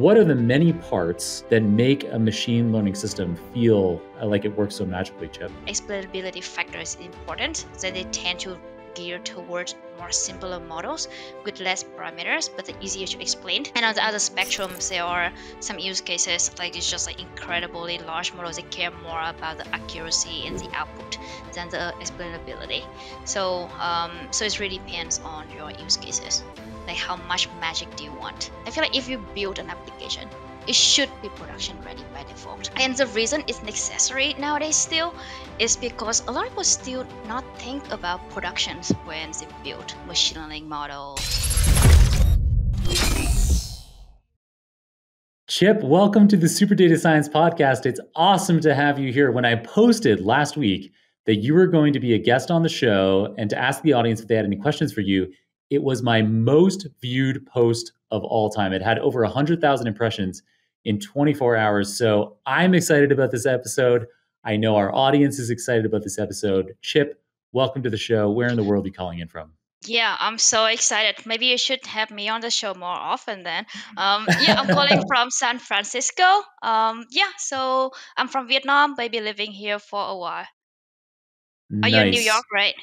what are the many parts that make a machine learning system feel like it works so magically, Chip? Explainability factor is important, so they tend to gear towards more simpler models with less parameters but easier to explain. And on the other spectrums, there are some use cases like it's just like incredibly large models that care more about the accuracy and the output than the explainability. So um, so it really depends on your use cases. Like how much magic do you want? I feel like if you build an application it should be production ready by default. And the reason it's necessary nowadays still is because a lot of people still not think about productions when they build machine learning models. Chip, welcome to the Super Data Science Podcast. It's awesome to have you here. When I posted last week that you were going to be a guest on the show and to ask the audience if they had any questions for you, it was my most viewed post of all time. It had over 100,000 impressions in 24 hours. So I'm excited about this episode. I know our audience is excited about this episode. Chip, welcome to the show. Where in the world are you calling in from? Yeah, I'm so excited. Maybe you should have me on the show more often then. Um, yeah, I'm calling from San Francisco. Um, yeah, so I'm from Vietnam, maybe living here for a while. Nice. Are you in New York, right?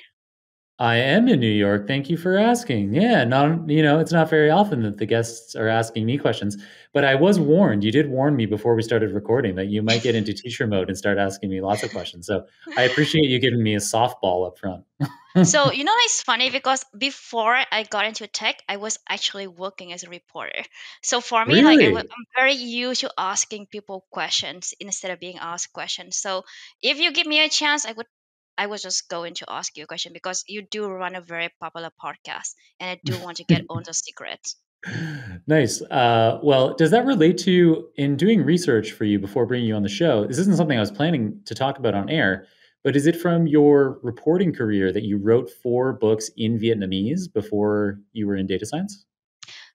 I am in New York. Thank you for asking. Yeah, not you know, it's not very often that the guests are asking me questions, but I was warned. You did warn me before we started recording that you might get into teacher mode and start asking me lots of questions. So I appreciate you giving me a softball up front. so you know, it's funny because before I got into tech, I was actually working as a reporter. So for me, really? like I'm very used to asking people questions instead of being asked questions. So if you give me a chance, I would I was just going to ask you a question because you do run a very popular podcast, and I do want to get on the secrets. Nice. Uh, well, does that relate to in doing research for you before bringing you on the show? This isn't something I was planning to talk about on air, but is it from your reporting career that you wrote four books in Vietnamese before you were in data science?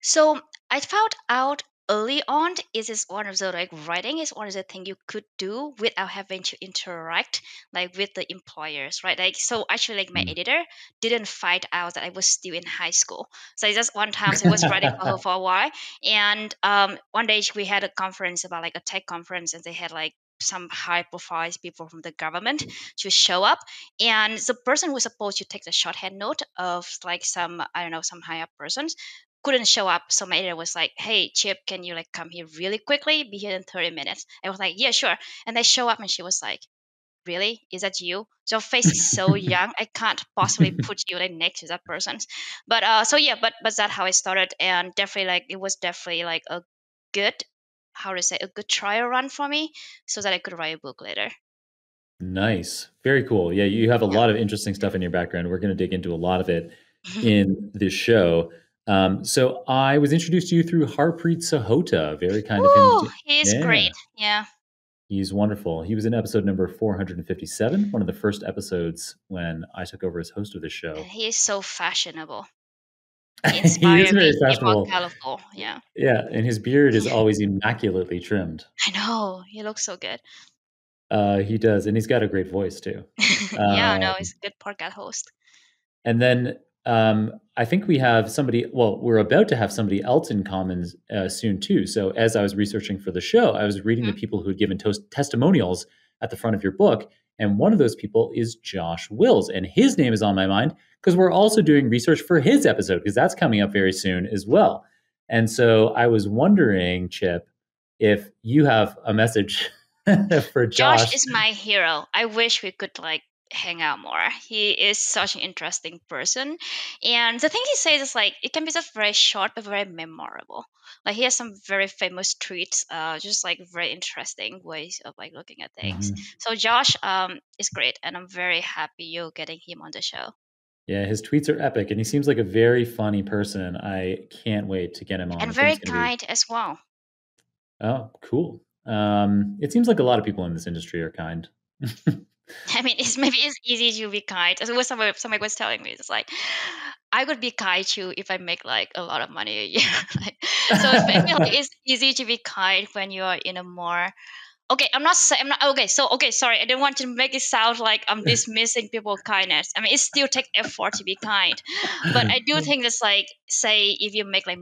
So I found out early on is is one of the like writing is one of the thing you could do without having to interact like with the employers right like so actually like my mm. editor didn't find out that i was still in high school so just one time so i was writing for her for a while and um one day we had a conference about like a tech conference and they had like some high profile people from the government to show up and the person who was supposed to take the shorthand note of like some i don't know some higher persons couldn't show up. So my editor was like, "Hey, Chip, can you like come here really quickly? Be here in 30 minutes." I was like, "Yeah, sure." And I show up, and she was like, "Really? Is that you? Your face is so young. I can't possibly put you like next to that person." But uh, so yeah, but but that's how I started, and definitely like it was definitely like a good, how to say, a good trial run for me, so that I could write a book later. Nice, very cool. Yeah, you have a lot of interesting stuff in your background. We're going to dig into a lot of it in this show. Um, so I was introduced to you through Harpreet Sahota, very kind Ooh, of him. He's yeah. great. Yeah. He's wonderful. He was in episode number 457, one of the first episodes when I took over as host of the show. And he is so fashionable. He, he is very fashionable. Colorful. Yeah. Yeah. And his beard is always immaculately trimmed. I know. He looks so good. Uh, he does. And he's got a great voice too. yeah, um, no, he's a good podcast host. And then um, I think we have somebody, well, we're about to have somebody else in commons uh, soon too. So as I was researching for the show, I was reading mm-hmm. the people who had given to- testimonials at the front of your book. And one of those people is Josh Wills. And his name is on my mind because we're also doing research for his episode because that's coming up very soon as well. And so I was wondering, Chip, if you have a message for Josh. Josh is my hero. I wish we could like hang out more. He is such an interesting person. And the thing he says is like it can be just very short but very memorable. Like he has some very famous tweets, uh, just like very interesting ways of like looking at things. Mm-hmm. So Josh um is great and I'm very happy you're getting him on the show. Yeah, his tweets are epic and he seems like a very funny person. I can't wait to get him on. And very kind be... as well. Oh, cool. Um, it seems like a lot of people in this industry are kind. I mean, it's maybe it's easy to be kind. As what somebody, somebody was telling me, it's like I would be kind to if I make like a lot of money a year. like, so it's, like it's easy to be kind when you are in a more okay i'm not saying i'm not okay so okay sorry i didn't want to make it sound like i'm dismissing people's kindness i mean it still takes effort to be kind but i do think it's like say if you make like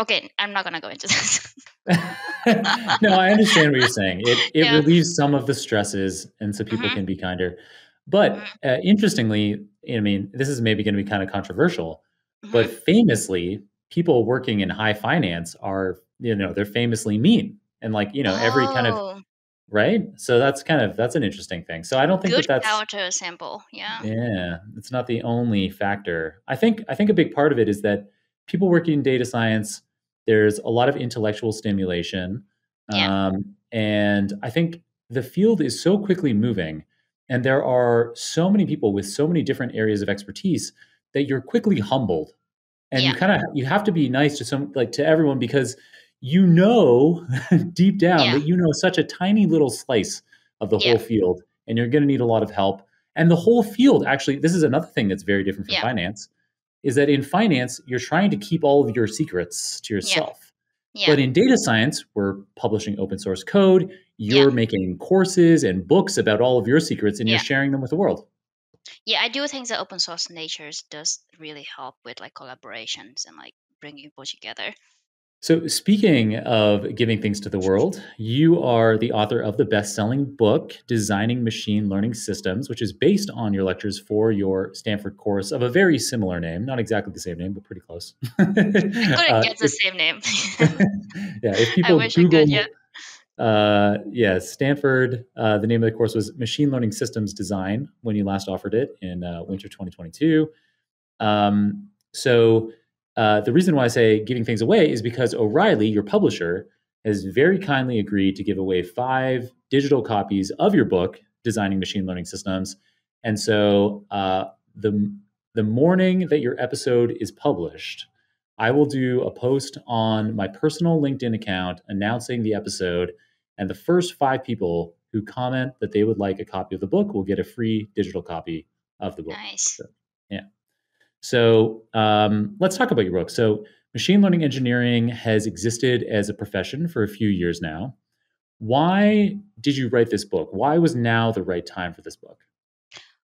okay, I'm not gonna go into this. no, I understand what you're saying. It it yeah. relieves some of the stresses, and so people mm-hmm. can be kinder. But mm-hmm. uh, interestingly, I mean, this is maybe going to be kind of controversial, mm-hmm. but famously, people working in high finance are, you know, they're famously mean, and like, you know, oh. every kind of oh. right. So that's kind of that's an interesting thing. So I don't think Good that that's counter sample. Yeah. Yeah, it's not the only factor. I think I think a big part of it is that people working in data science, there's a lot of intellectual stimulation. Yeah. Um, and I think the field is so quickly moving, and there are so many people with so many different areas of expertise that you're quickly humbled. And yeah. you kind of you have to be nice to some like to everyone because you know deep down yeah. that you know such a tiny little slice of the whole field and you're going to need a lot of help. And the whole field actually this is another thing that's very different from finance is that in finance, you're trying to keep all of your secrets to yourself. Yeah. Yeah. But in data science, we're publishing open source code. You're yeah. making courses and books about all of your secrets and you're sharing them with the world. Yeah, I do think that open source nature does really help with like collaborations and like bringing people together. So, speaking of giving things to the world, you are the author of the best selling book, Designing Machine Learning Systems, which is based on your lectures for your Stanford course of a very similar name. Not exactly the same name, but pretty close. I couldn't uh, get the same name. yeah, if people Google, could, yeah. Uh, yeah, Stanford, uh, the name of the course was Machine Learning Systems Design when you last offered it in uh, winter 2022. Um, so, uh, the reason why I say giving things away is because O'Reilly, your publisher, has very kindly agreed to give away five digital copies of your book, Designing Machine Learning Systems. And so uh, the, the morning that your episode is published, I will do a post on my personal LinkedIn account announcing the episode. And the first five people who comment that they would like a copy of the book will get a free digital copy of the book. Nice. So, yeah. So um, let's talk about your book. So machine learning engineering has existed as a profession for a few years now. Why did you write this book? Why was now the right time for this book?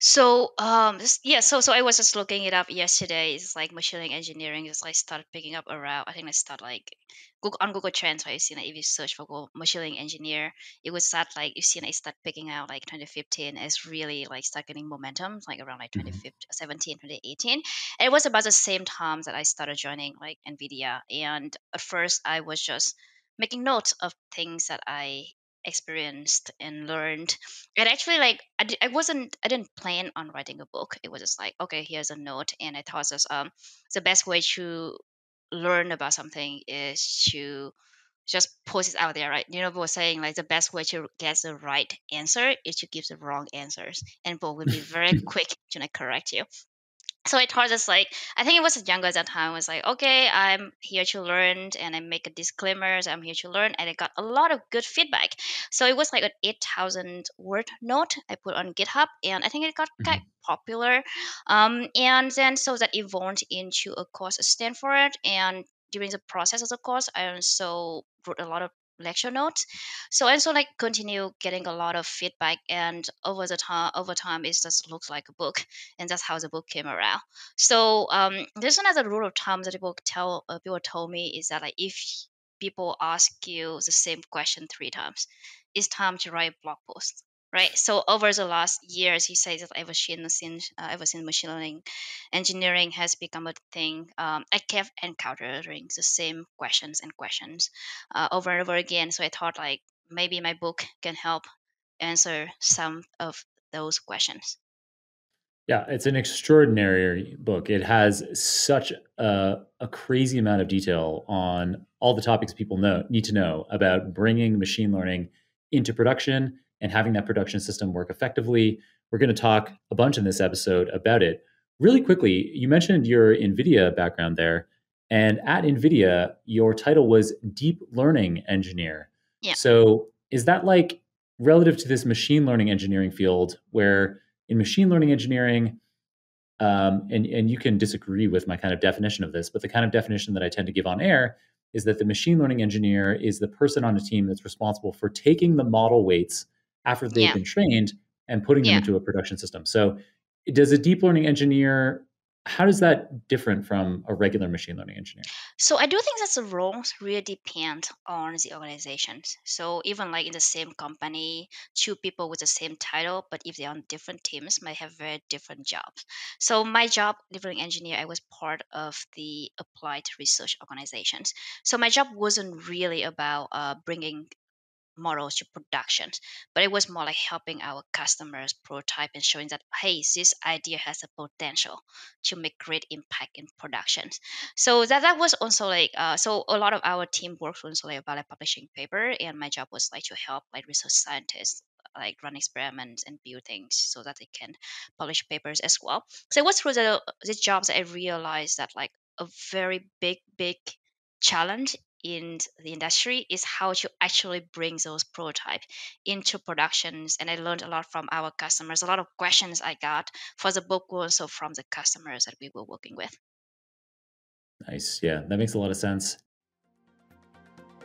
So um yeah, so so I was just looking it up yesterday. It's like machine learning engineering is like started picking up around. I think I start like Google on Google Trends. Right, you see like if you search for Google machine learning engineer, it would start like you see it start picking out like 2015 as really like start getting momentum like around like mm-hmm. 2017, 2018. And it was about the same time that I started joining like Nvidia. And at first I was just making notes of things that I experienced and learned. And actually like I, I wasn't i didn't plan on writing a book. It was just like okay here's a note and i thought just um the best way to learn about something is to just post it out there right? You know was saying like the best way to get the right answer is to give the wrong answers and people will be very quick to like correct you so I told us like I think it was younger at that time. I was like, okay, I'm here to learn, and I make a disclaimer. I'm here to learn, and I got a lot of good feedback. So it was like an eight thousand word note I put on GitHub, and I think it got quite mm-hmm. popular. Um, and then so that evolved into a course at Stanford, and during the process of the course, I also wrote a lot of lecture notes. So and so like continue getting a lot of feedback and over the time over time it just looks like a book and that's how the book came around. So um there's another rule of thumb that people tell uh, people told me is that like if people ask you the same question three times it's time to write a blog posts right? So over the last years, he says that ever since uh, ever since machine learning engineering has become a thing, um, I kept encountering the same questions and questions uh, over and over again. So I thought like maybe my book can help answer some of those questions. Yeah, it's an extraordinary book. It has such a, a, crazy amount of detail on all the topics people know need to know about bringing machine learning into production and having that production system work effectively. We're going to talk a bunch in this episode about it. Really quickly, you mentioned your NVIDIA background there. And at NVIDIA, your title was Deep Learning Engineer. Yeah. So is that like relative to this machine learning engineering field where in machine learning engineering, um, and, and you can disagree with my kind of definition of this, but the kind of definition that I tend to give on air is that the machine learning engineer is the person on a team that's responsible for taking the model weights after they've yeah. been trained and putting them yeah. into a production system. So, does a deep learning engineer how does that different from a regular machine learning engineer? So I do think that the roles really depend on the organizations. So even like in the same company, two people with the same title, but if they're on different teams, might have very different jobs. So my job, deep learning engineer, I was part of the applied research organizations. So my job wasn't really about uh, bringing models to productions but it was more like helping our customers prototype and showing that hey this idea has a potential to make great impact in productions so that that was also like uh, so a lot of our team worked also like about like publishing paper and my job was like to help like research scientists like run experiments and build things so that they can publish papers as well. So it was through the, the jobs that i realized that like a very big big challenge in the industry is how to actually bring those prototype into productions and i learned a lot from our customers a lot of questions i got for the book were also from the customers that we were working with. Nice yeah that makes a lot of sense.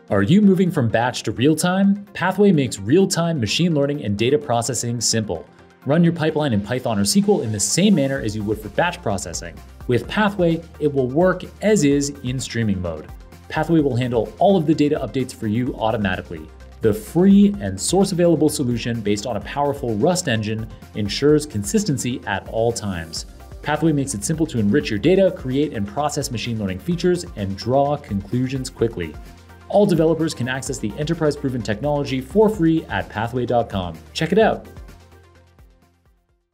Are you moving from batch to real time pathway makes real time machine learning and data processing simple. Run your pipeline in python or sql in the same manner as you would for batch processing. With pathway it will work as is in streaming mode Pathway will handle all of the data updates for you automatically. The free and source available solution based on a powerful Rust engine ensures consistency at all times. Pathway makes it simple to enrich your data, create and process machine learning features, and draw conclusions quickly. All developers can access the enterprise proven technology for free at pathway.com. Check it out.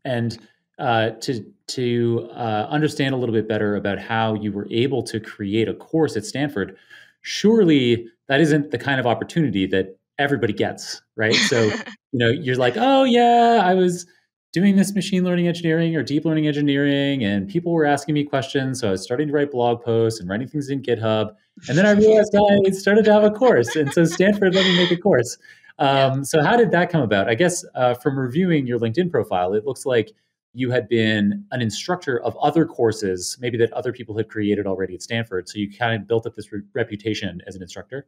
And uh, to to uh, understand a little bit better about how you were able to create a course at Stanford, surely that isn't the kind of opportunity that everybody gets, right? So, you know, you're like, oh yeah, I was doing this machine learning engineering or deep learning engineering, and people were asking me questions. So I was starting to write blog posts and writing things in GitHub. And then I realized I started to have a course. And so Stanford let me make a course. Um, so how did that come about? I guess uh, from reviewing your LinkedIn profile, it looks like you had been an instructor of other courses, maybe that other people had created already at Stanford. So you kind of built up this re- reputation as an instructor.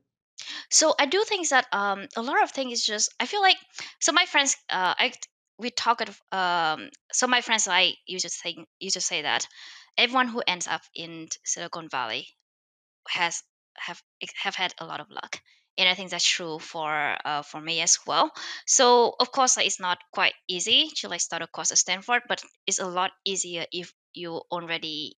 So I do think that um, a lot of things is just I feel like so my friends uh, I we talk um, so my friends I used to say used to say that everyone who ends up in Silicon Valley has have have had a lot of luck and I think that's true for uh, for me as well. So of course, like, it's not quite easy to like start a course at Stanford, but it's a lot easier if you already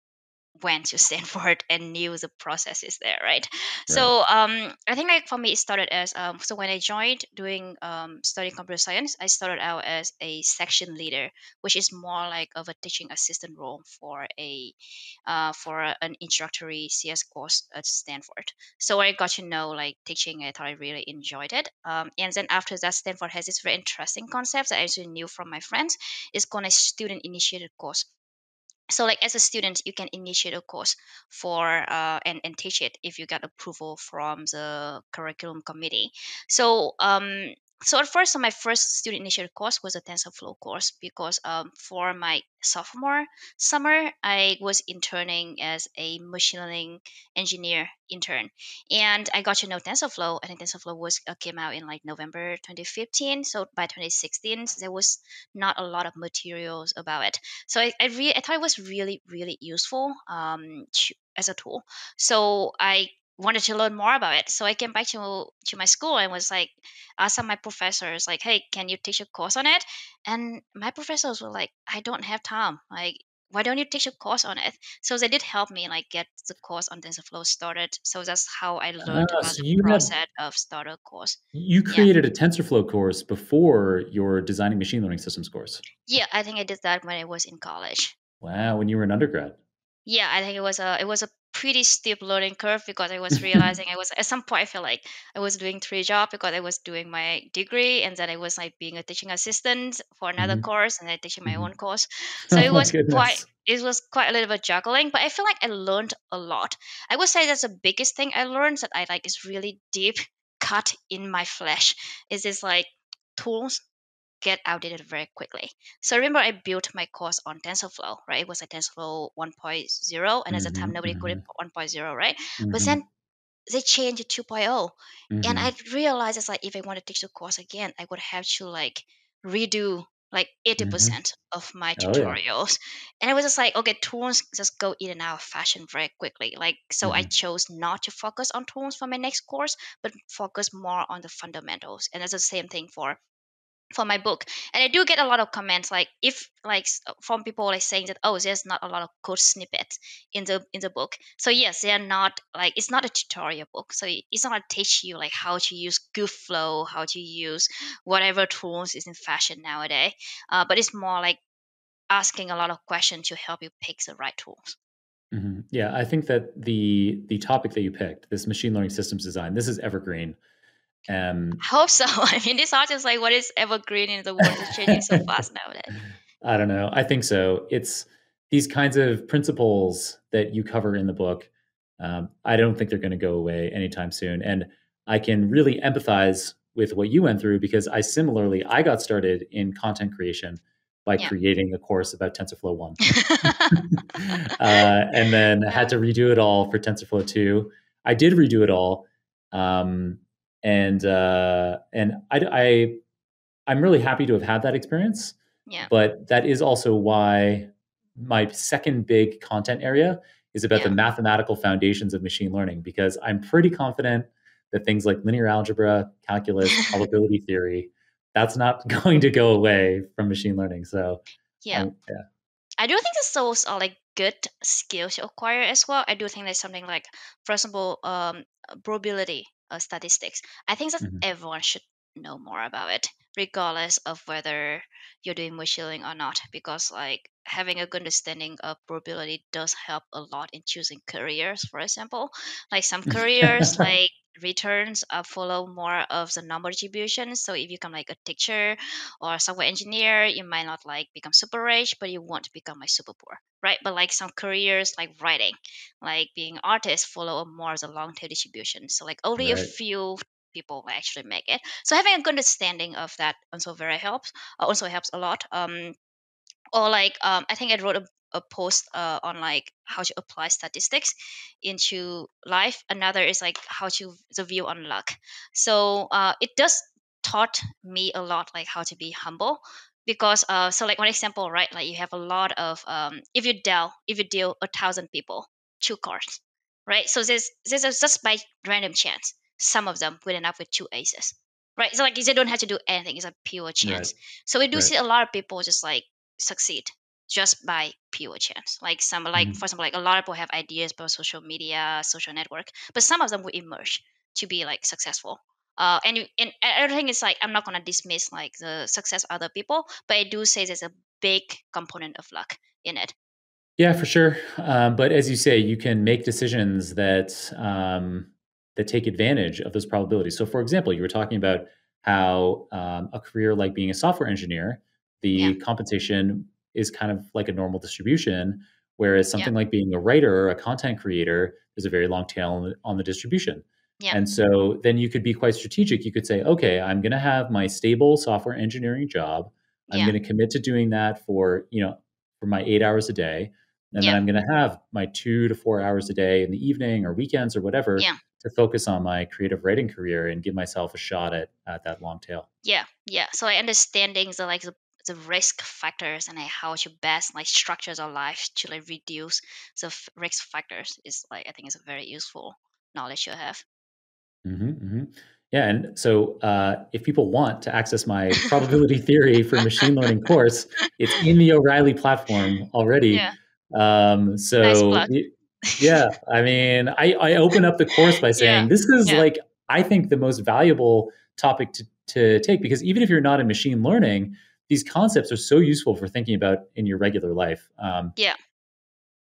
went to Stanford and knew the processes there, right? right. So um, I think like for me, it started as um, so when I joined doing um, studying computer science, I started out as a section leader, which is more like of a teaching assistant role for a uh, for an introductory CS course at Stanford. So I got to know like teaching. I thought I really enjoyed it. Um, and then after that, Stanford has this very interesting concept that I actually knew from my friends. It's called a student initiated course so like as a student you can initiate a course for uh, and, and teach it if you get approval from the curriculum committee. So um, so at first, my first student initiated course was a TensorFlow course because um, for my sophomore summer, I was interning as a machine learning engineer intern, and I got to know TensorFlow. I think TensorFlow was uh, came out in like November 2015. So by 2016, there was not a lot of materials about it. So I I, re- I thought it was really really useful um, to, as a tool. So I wanted to learn more about it. So I came back to to my school and was like, asked some my professors like, "Hey, can you teach a course on it?" And my professors were like, "I don't have time. Like, why don't you teach a course on it?" So they did help me like get the course on TensorFlow started. So that's how I learned uh, about so the process had, of starter course. You created yeah. a TensorFlow course before your designing machine learning systems course. Yeah, I think I did that when I was in college. Wow, when you were an undergrad. Yeah, I think it was a it was a pretty steep learning curve because I was realizing I was at some point I feel like I was doing three jobs because I was doing my degree and then I was like being a teaching assistant for another mm-hmm. course and then teaching my mm-hmm. own course. So oh it was quite it was quite a little bit juggling, but I feel like I learned a lot. I would say that's the biggest thing I learned that I like is really deep cut in my flesh. Is this like tools get outdated very quickly. So remember I built my course on TensorFlow, right? It was a TensorFlow 1.0, and mm-hmm, at the time nobody mm-hmm. could 1.0, right? Mm-hmm. But then they changed to 2.0, mm-hmm. and I realized it's like if I want to teach the course again, I would have to like redo like 80% Mhm. of my Oh, yeah. tutorials. And it was just like, okay, tools just go in and out of fashion very quickly. Like, so I Mhm. chose not to focus on tools for my next course, but focus more on the fundamentals. And it's the same thing for for my book and i do get a lot of comments like if like from people like saying that oh there's not a lot of code snippets in the in the book so yes they are not like it's not a tutorial book so it's not to teach you like how to use good flow how to use whatever tools is in fashion nowadays uh, but it's more like asking a lot of questions to help you pick the right tools Mhm. Yeah, I think that the the topic that you picked, this machine learning systems design, this is evergreen. Um, i hope so i mean it's not just like what is evergreen in the world is changing so fast nowadays I don't know. I think so. It's these kinds of principles that you cover in the book. Um, I don't think they're going to go away anytime soon. And I can really empathize with what you went through because I similarly I got started in content creation by Yeah. creating a course about TensorFlow one, uh, and then had to redo it all for TensorFlow two. I did redo it all, um, and uh, and I, I I'm really happy to have had that experience yeah. but that is also why my second big content area is about the mathematical foundations of machine learning because i'm pretty confident that things like linear algebra calculus probability theory that's not going to go away from machine learning. So yeah. um, yeah. I do think that those are like good skills to acquire as well. I do think there's something like, for example, um, probability uh, statistics. I think that Mhm. everyone should know more about it, regardless of whether you're doing machine learning or not, because like having a good understanding of probability does help a lot in choosing careers. For example, like some careers like returns uh, follow more of the normal distribution. So if you become like a teacher or software engineer, you might not like become super rich, but you want to become like super poor, right? But like some careers like writing, like being artist, follow more of the long tail distribution. So like only a few people will actually make it. So having a good understanding of that also very helps. Uh, also helps a lot. Um, or like um, I think I wrote a, a post uh, on like how to apply statistics into life. Another is like how to the view on luck. So uh, it does taught me a lot like how to be humble because uh, so like one example right like you have a lot of um, if you deal if you deal a thousand people two cards right so this there's a, just by random chance some of them will end up with two aces right so like you don't have to do anything it's a pure chance so we do Right. see a lot of people just like succeed just by pure chance. Like some, like Mhm. for example, like a lot of people have ideas about social media, social network, but some of them will emerge to be like successful. Uh, and you, and everything is like I'm not gonna dismiss like the success of other people, but I do say there's a big component of luck in it. Yeah, for sure. Um, but as you say, you can make decisions that um, that take advantage of those probabilities. So, for example, you were talking about how um, a career like being a software engineer, the Yeah. compensation is kind of like a normal distribution, whereas Yeah. something like being a writer or a content creator, there's a very long tail on the, on the distribution. Yeah. And so then you could be quite strategic. You could say, okay, I'm going to have my stable software engineering job. I'm Yeah. going to commit to doing that for you know for my eight hours a day and Yeah. then I'm going to have my two to four hours a day in the evening or weekends or whatever Yeah. to focus on my creative writing career and give myself a shot at at that long tail. Yeah, yeah. So I understanding the like the, the risk factors and like how to best like structures our life to like reduce the f- risk factors is like I think it's a very useful knowledge you have. hmm hmm Yeah, and so uh, if people want to access my probability theory for machine learning course, it's in the O'Reilly platform already. Yeah. Um, so plug. y- yeah, I mean, I, I open up the course by saying Yeah, this is yeah. like I think the most valuable topic to, to take because even if you're not in machine learning, these concepts are so useful for thinking about in your regular life. Um, Yeah.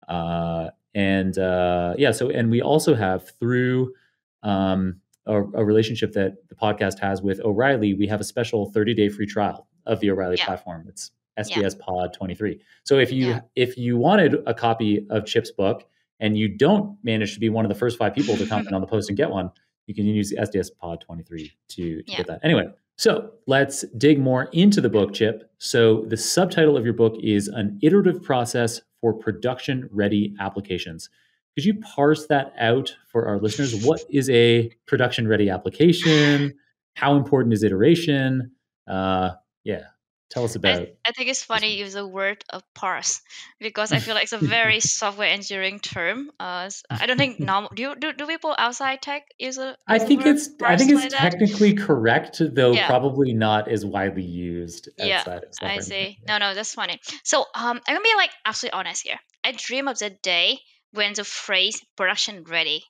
uh, and uh, yeah, so and we also have through um, a, a relationship that the podcast has with O'Reilly, we have a special 30 day free trial of the O'Reilly Yeah. platform. It's Yeah. SDS Pod 23. So if you Yeah. if you wanted a copy of Chip's book and you don't manage to be one of the first five people to comment on the post and get one, you can use the SDS Pod 23 to, to Yeah. get that. Anyway, so let's dig more into the book, Chip. So the subtitle of your book is An Iterative Process for Production Ready Applications. Could you parse that out for our listeners? What is a production ready application? How important is iteration? Uh, yeah. Tell us about. I, I think it's funny you use the word of parse because I feel like it's a very software engineering term. Uh, I don't think normal. Do, you, do do people outside tech use a? I think it's I think it's like technically that? correct, though yeah. probably not as widely used. yeah, I see. No, no, that's funny. So um, I'm gonna be like absolutely honest here. I dream of the day when the phrase "production ready"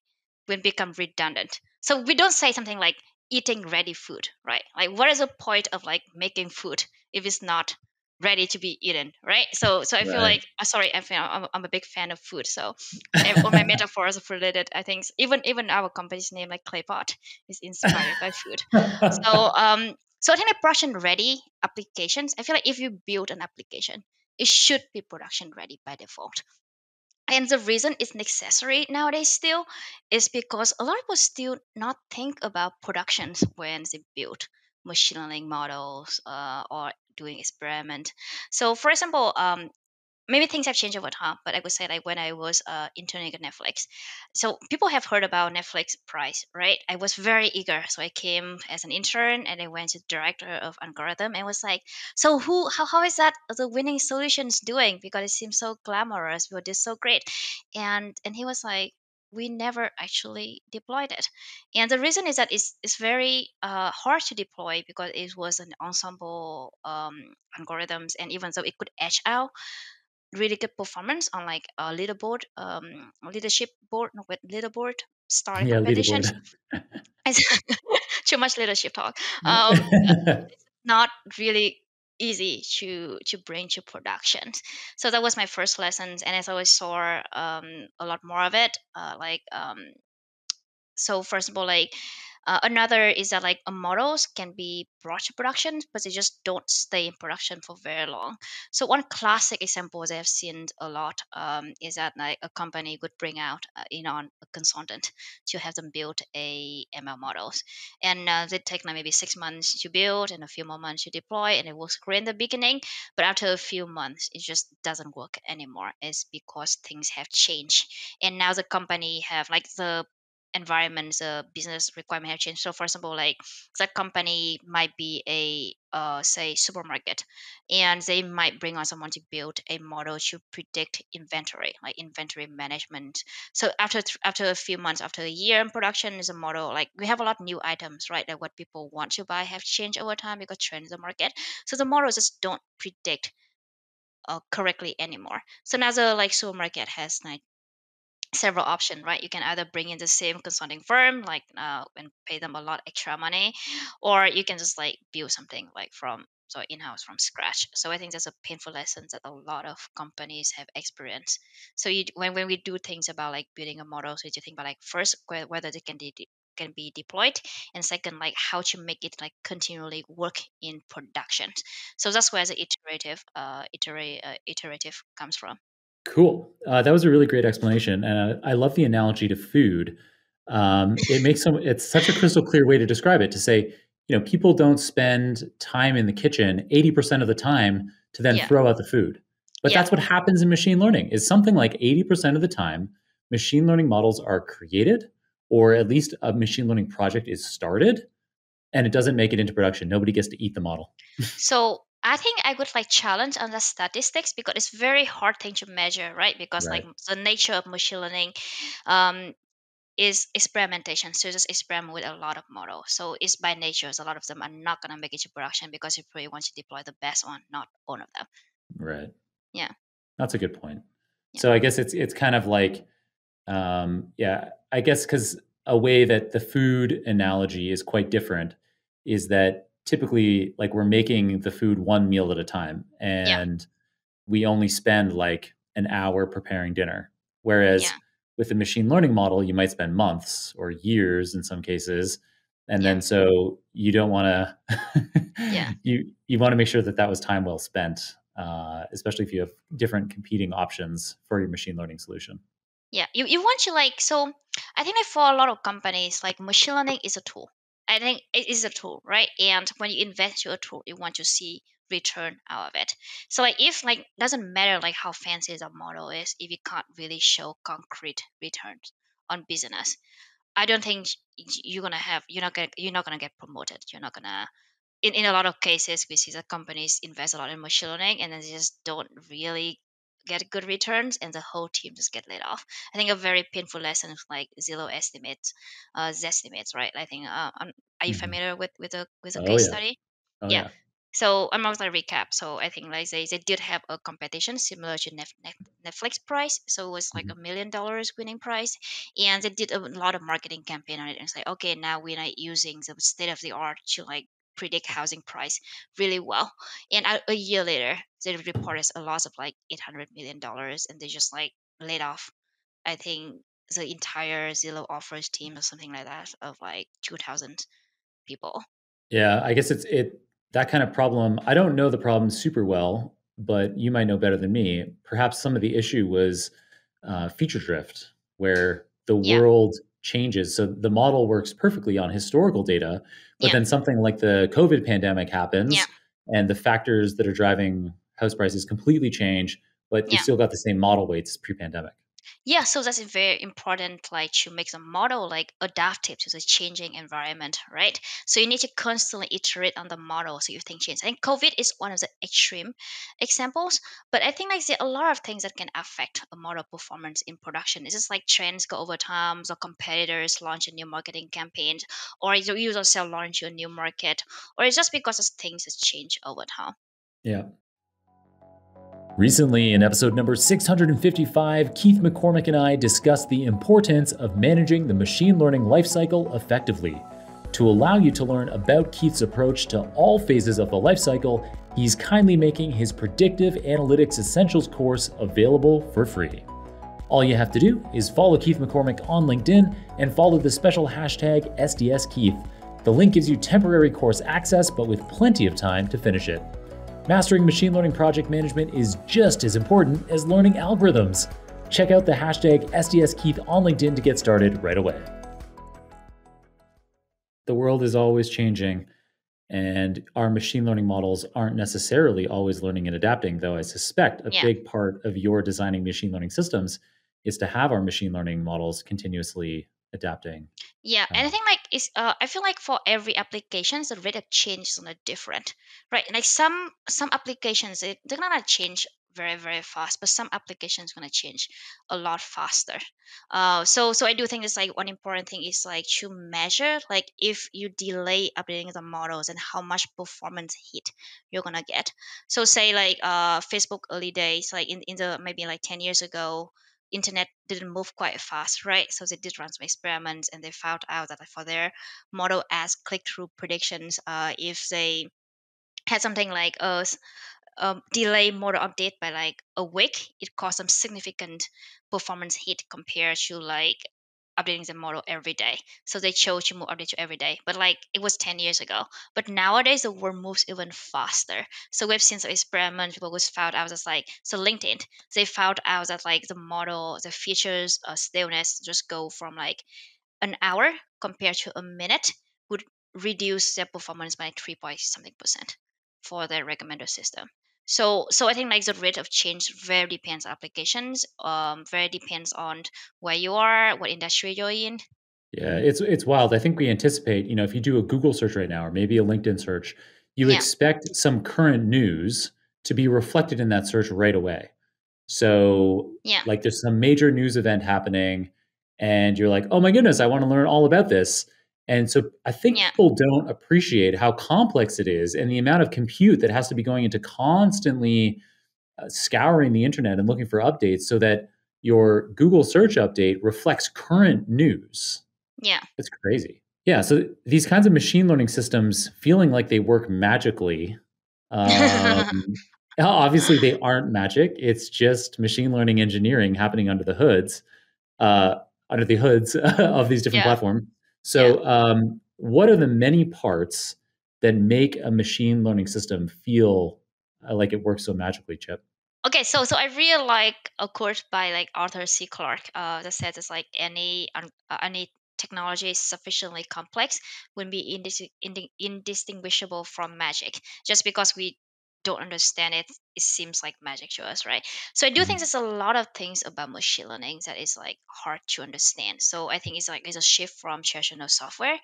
will become redundant. So we don't say something like eating ready food, right? Like, what is the point of like making food if it's not ready to be eaten, right? So, so I feel right. like, uh, sorry, I feel I'm, I'm a big fan of food. So, all my metaphors are related. I think even even our company's name, like Claypot, is inspired by food. So, um, so I think the production ready applications. I feel like if you build an application, it should be production ready by default and the reason it's necessary nowadays still is because a lot of people still not think about productions when they build machine learning models uh, or doing experiment so for example um, maybe things have changed over time, but I would say like when I was uh, interning at Netflix. So people have heard about Netflix Prize, right? I was very eager. So I came as an intern and I went to director of algorithm and was like, so who, how, how is that the winning solutions doing? Because it seems so glamorous, but it's so great. And, and he was like, we never actually deployed it. And the reason is that it's, it's very uh, hard to deploy because it was an ensemble um, algorithms. And even though it could edge out really good performance on like a leaderboard, um, leadership board, no, with leaderboard star yeah, competitions. too much leadership talk. Um, not really easy to to bring to production. So that was my first lessons, and as I always saw um, a lot more of it, uh, like um, so first of all, like uh, another is that like models can be brought to production, but they just don't stay in production for very long. So one classic example that I've seen a lot um, is that like a company would bring out uh, you know a consultant to have them build a ML models, and uh, they take like maybe six months to build and a few more months to deploy, and it works great in the beginning, but after a few months it just doesn't work anymore. It's because things have changed, and now the company have like the environments the business requirement have changed. So for example like that company might be a uh, say supermarket and they might bring on someone to build a model to predict inventory like inventory management. So after th- after a few months after a year in production is a model like we have a lot of new items right that what people want to buy have changed over time because trends in the market. So the models just don't predict uh, correctly anymore. So now the like supermarket has like several options, right? You can either bring in the same consulting firm, like uh, and pay them a lot extra money, or you can just like build something like from so in-house from scratch. So I think that's a painful lesson that a lot of companies have experienced. So you, when when we do things about like building a model, so you think about like first whether they can be can be deployed, and second like how to make it like continually work in production. So that's where the iterative uh, iterate, uh, iterative comes from. Cool. Uh, that was a really great explanation, and I, I love the analogy to food. Um, it makes some. It's such a crystal clear way to describe it. To say, you know, people don't spend time in the kitchen eighty percent of the time to then yeah. throw out the food, but yeah. that's what happens in machine learning. Is something like eighty percent of the time, machine learning models are created, or at least a machine learning project is started, and it doesn't make it into production. Nobody gets to eat the model. so I think I would like challenge on the statistics because it's very hard thing to measure, right? Because right. like the nature of machine learning um, is experimentation. So just experiment with a lot of models. So it's by nature, so a lot of them are not gonna make it to production because you probably want to deploy the best one, not all of them. Right. Yeah. That's a good point. Yeah. So I guess it's it's kind of like, um, yeah, I guess because a way that the food analogy is quite different is that typically like we're making the food one meal at a time and yeah. we only spend like an hour preparing dinner whereas yeah. with a machine learning model you might spend months or years in some cases and yeah. then so you don't want to yeah you you want to make sure that that was time well spent uh, especially if you have different competing options for your machine learning solution yeah you, you want to like so i think that for a lot of companies like machine learning is a tool I think it is a tool, right? And when you invest your tool, you want to see return out of it. So like if like doesn't matter like how fancy the model is, if you can't really show concrete returns on business, I don't think you're gonna have you're not gonna you're not gonna get promoted. You're not gonna in, in a lot of cases we see that companies invest a lot in machine learning and then they just don't really get good returns and the whole team just get laid off i think a very painful lesson is like zillow estimates uh estimates right i think uh, um, are you Mhm. familiar with with a with a Oh case yeah. study Oh yeah yeah. so I'm not gonna recap. So I think like they, they did have a competition similar to Netflix Prize. So it was like Mhm. a million dollars winning prize, and they did a lot of marketing campaign on it. And it's like, okay, now we're not using the state of the art to like predict housing price really well. And a, a year later, they reported a loss of like eight hundred million dollars, and they just like laid off. I think the entire Zillow offers team or something like that of like two thousand people. Yeah, I guess it's it that kind of problem. I don't know the problem super well, but you might know better than me. Perhaps some of the issue was uh, feature drift, where the Yeah, world changes. So the model works perfectly on historical data, but yeah, then something like the COVID pandemic yeah, happens, and the factors that are driving house prices completely change, but you've still got the same model weights pre-pandemic. Yeah, so that's very important, like to make the model like adaptive to the changing environment, right? So you need to constantly iterate on the model so you think change. I think COVID is one of the extreme examples, but I think like there are a lot of things that can affect a model performance in production. It's just like trends go over time, so competitors launch a new marketing campaign, or you yourself launch a new market, or it's just because things change over time. Yeah. Recently, in episode number 655, Keith McCormick and I discussed the importance of managing the machine learning lifecycle effectively. To allow you to learn about Keith's approach to all phases of the lifecycle, he's kindly making his Predictive Analytics Essentials course available for free. All you have to do is follow Keith McCormick on LinkedIn and follow the special hashtag SDSKeith. The link gives you temporary course access, but with plenty of time to finish it. Mastering machine learning project management is just as important as learning algorithms. Check out the hashtag SDSKeith on LinkedIn to get started right away. The world is always changing, and our machine learning models aren't necessarily always learning and adapting, though I suspect a Yeah. big part of your designing machine learning systems is to have our machine learning models continuously adapting. Yeah, and I Um, think like it's uh I feel like for every applications the rate of change is gonna different, right? Like some some applications it, they're gonna change very very fast, but some applications gonna change a lot faster. Uh, so so I do think it's like one important thing is like to measure like if you delay updating the models and how much performance hit you're gonna get. So say like uh Facebook early days like in in the maybe like ten years ago internet didn't move quite fast, right? So they did run some experiments and they found out that for their model as click-through predictions, uh, if they had something like a um, delay model update by like a week, it caused some significant performance hit compared to like updating the model every day. So they chose to move update to every day. But like it was 10 years ago. But nowadays the world moves even faster. So we've seen some experiments people was found out that's like so LinkedIn, they found out that like the model, the features uh, staleness just go from like an hour compared to a minute would reduce their performance by three point something percent for their recommender system. So so I think like the rate of change very depends on applications, um, very depends on where you are, what industry you're in. Yeah, it's it's wild. I think we anticipate, you know, if you do a Google search right now or maybe a LinkedIn search, you Yeah, expect some current news to be reflected in that search right away. So, yeah, like there's some major news event happening and you're like, "Oh my goodness, I want to learn all about this." And so I think yeah, people don't appreciate how complex it is and the amount of compute that has to be going into constantly uh, scouring the internet and looking for updates so that your Google search update reflects current news. yeah, It's crazy. Yeah, so these kinds of machine learning systems feeling like they work magically, um, obviously they aren't magic. It's just machine learning engineering happening under the hoods, uh, under the hoods of these different yeah, platforms. So, um, what are the many parts that make a machine learning system feel uh, like it works so magically, Chip? Okay, so so I really like a quote by like Arthur C. Clarke uh, that says it's like any uh, any technology is sufficiently complex would be indis- indi- indistinguishable from magic just because we don't understand it, it seems like magic to us, right? So I do think Mhm. there's a lot of things about machine learning that is like hard to understand. So I think it's like it's a shift from traditional software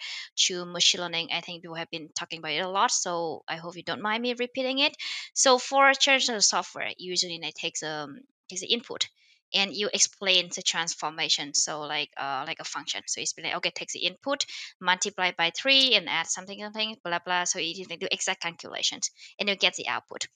to machine learning. I think people have been talking about it a lot, so I hope you don't mind me repeating it. So for traditional software, usually it takes um takes the input and you explain the transformation. So like uh like a function. So it's like okay takes the input multiply by three and add something something blah blah. So you do exact calculations and you get the output.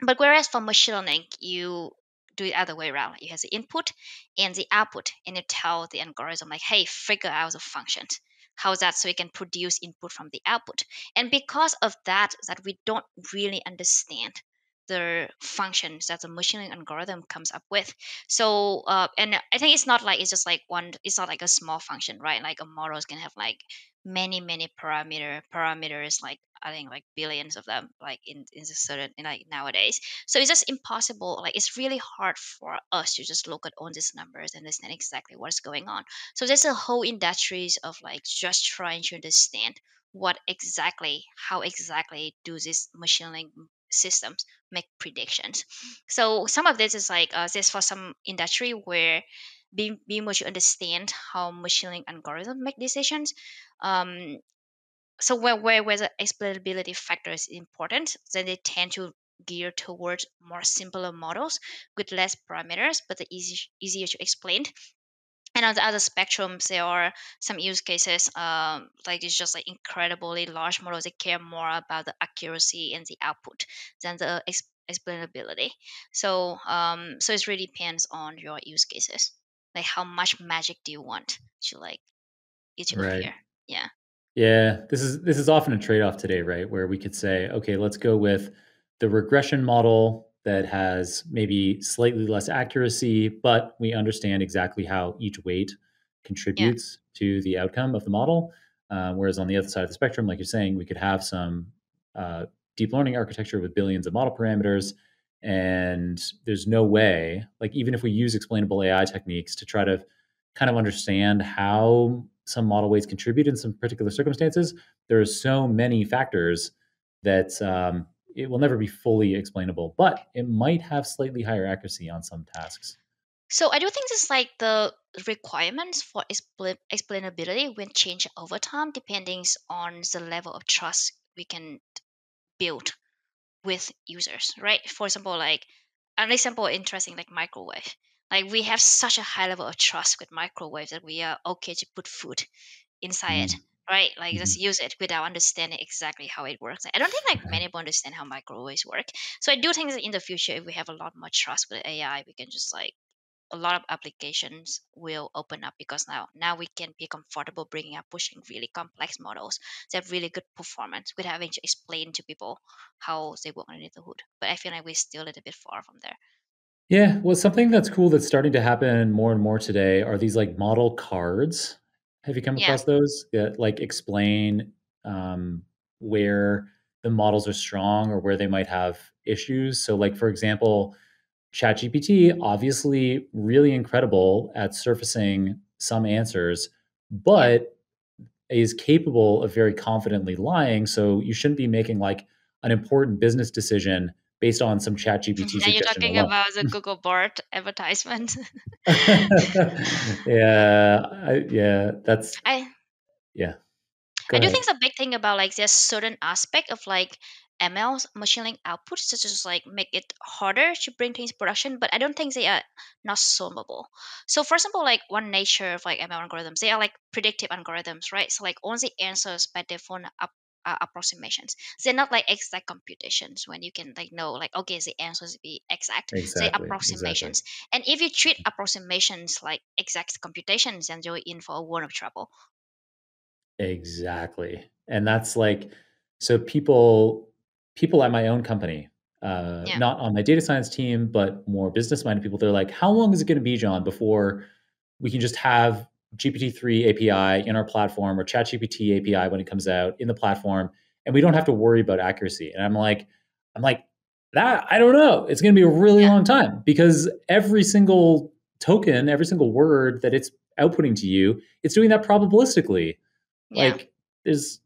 But whereas for machine learning you do it other way around. You have the input and the output and you tell the algorithm like hey figure out the functions. How's that? So you can produce input from the output. And because of that that we don't really understand the functions that the machine learning algorithm comes up with. So, uh, and I think it's not like it's just like one. It's not like a small function, right? Like a model can have like many, many parameter parameters, like I think like billions of them, like in in certain in like nowadays. So it's just impossible. Like it's really hard for us to just look at all these numbers and understand exactly what's going on. So there's a whole industries of like just trying to understand what exactly, how exactly do these machine learning systems make predictions. So some of this is like uh, this for some industry where being being able to understand how machine learning algorithms make decisions. Um, so where where where the explainability factor is important, then they tend to gear towards more simpler models with less parameters, but the easy easier to explain and on the other spectrums there are some use cases um, like it's just like incredibly large models that care more about the accuracy and the output than the ex- explainability so um so it really depends on your use cases like how much magic do you want to like to Right. appear yeah Yeah, this is this is often a trade-off today, right? Where we could say, okay, let's go with the regression model that has maybe slightly less accuracy, but we understand exactly how each weight yeah contributes to the outcome of the model. Uh, whereas on the other side of the spectrum, like you're saying, we could have some uh, deep learning architecture with billions of model parameters, and there's no way, like even if we use explainable AI techniques to try to kind of understand how some model weights contribute in some particular circumstances, there are so many factors that um, it will never be fully explainable, but it might have slightly higher accuracy on some tasks. so i do think this like the requirements for expl- explainability will change over time depending on the level of trust we can build with users, right? For example, like an example interesting like microwave. Like we have such a high level of trust with microwave that we are okay to put food inside it, Mm, right? Like just mhm. use it without understanding exactly how it works. I don't think like many people understand how microwaves work. So I do think that in the future, if we have a lot more trust with AI, we can just like a lot of applications will open up because now now we can be comfortable bringing up pushing really complex models that have really good performance without having to explain to people how they work underneath the hood. But I feel like we're still a little bit far from there. Yeah, well, something that's cool that's starting to happen more and more today are these like model cards. Have you come Yeah, across those that like explain um, where the models are strong or where they might have issues? So, like for example, ChatGPT obviously really incredible at surfacing some answers, but is capable of very confidently lying. So you shouldn't be making like an important business decision based on some ChatGPT And you're talking about the Google Bard advertisement. yeah, I, yeah, that's I yeah. Go I do think it's a big thing about like there's certain aspect of like ML machine learning outputs such as like make it harder to bring things to production, but I don't think they are not solvable. So for example, like one nature of like ML algorithms, they are like predictive algorithms, right? So like only answers by default up uh, approximations. They're not like exact computations when you can like know like okay the answers be exact. Exactly, exactly, approximations. And if you treat approximations like exact computations, then you're in for a world of trouble. exactly. And that's like, so people, people at my own company, uh, Yeah. not on my data science team, but more business-minded people, they're like, "How long is it going to be, Jon, before we can just have GPT-3 API in our platform or ChatGPT API when it comes out in the platform, and we don't have to worry about accuracy?" And I'm like, I'm like, that I don't know. It's going to be a really Yeah. long time because every single token, every single word that it's outputting to you, it's doing that probabilistically. Yeah. Like, there's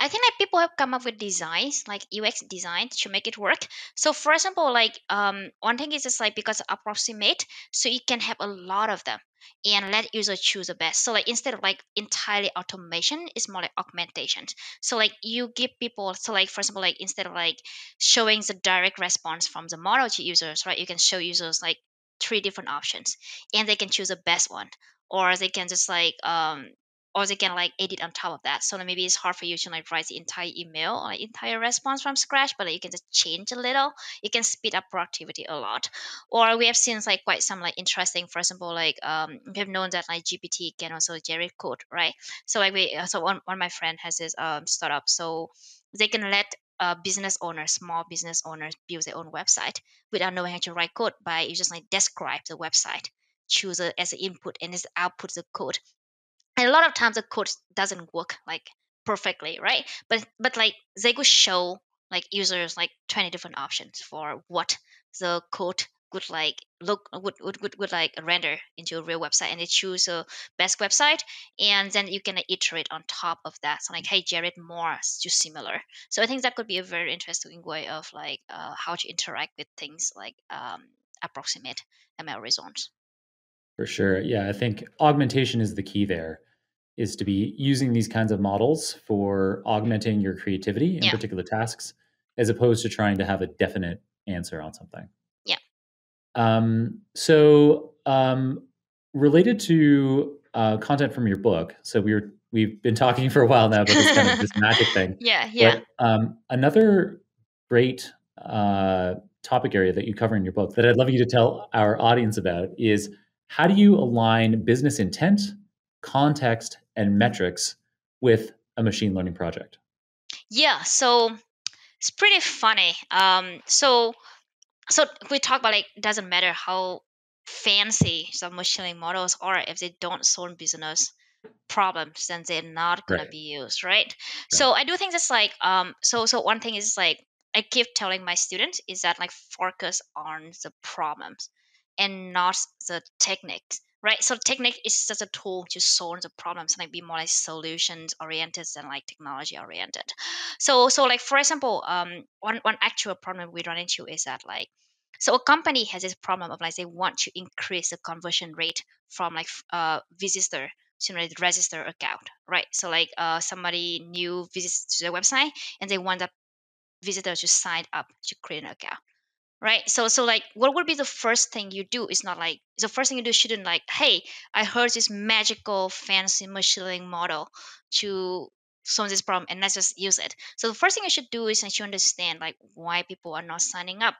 I think like people have come up with designs like UX design to make it work. So for example, like um one thing is just like because approximate, so you can have a lot of them and let user choose the best. So like instead of like entirely automation, it's more like augmentation. So like you give people so like for example, like instead of like showing the direct response from the model to users, right? You can show users like three different options and they can choose the best one. Or they can just like um or they can like edit on top of that. So maybe it's hard for you to like write the entire email or like, entire response from scratch, but like, you can just change a little. It can speed up productivity a lot. Or we have seen like quite some like interesting, for example, like um we have known that like GPT can also generate code, right? So like we uh, so one one of my friend has this um startup, so they can let uh, business owners, small business owners, build their own website without knowing how to write code. By you just like describe the website, choose it as an input, and as output the code and a lot of times the code doesn't work like perfectly right? But but like they could show like users like 20 different options for what the code would like look would, would, would, would like render into a real website. And they choose a best website and then you can iterate on top of that. So like hey generate more just similar. So i think that could be a very interesting way of like uh, how to interact with things like um, approximate ml results. For sure. Yeah i think augmentation is the key there is to be using these kinds of models for augmenting your creativity in yeah. particular tasks as opposed to trying to have a definite answer on something. Yeah. Um, so um, related to uh, content from your book, so we were we've been talking for a while now about this kind of this magic thing. Yeah, yeah. But, um, another great uh, topic area that you cover in your book that I'd love you to tell our audience about is how do you align business intent context and metrics with a machine learning project? Yeah, so it's pretty funny. Um, so so we talk about like doesn't matter how fancy some machine learning models are if they don't solve business problems then they're not gonna right. be used right? right? so i do think that's like um so so one thing is like i keep telling my students is that like focus on the problems and not the techniques right so technique is just a tool to solve the problems and like be more like solutions oriented than like technology oriented so so like for example um one one actual problem we run into is that like so a company has this problem of like they want to increase the conversion rate from like uh visitor to like register account right? So like uh somebody new visits to the website and they want that visitor to sign up to create an account right? So so like what would be the first thing you do? Is not like the first thing you do shouldn't like hey i heard this magical fancy machine learning model to solve this problem and let's just use it. So the first thing you should do is that you understand like why people are not signing up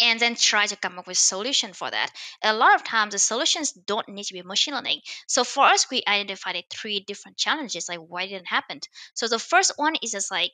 and then try to come up with solution for that. A lot of times the solutions don't need to be machine learning so for us we identified three different challenges like why didn't happen. So the first one is just like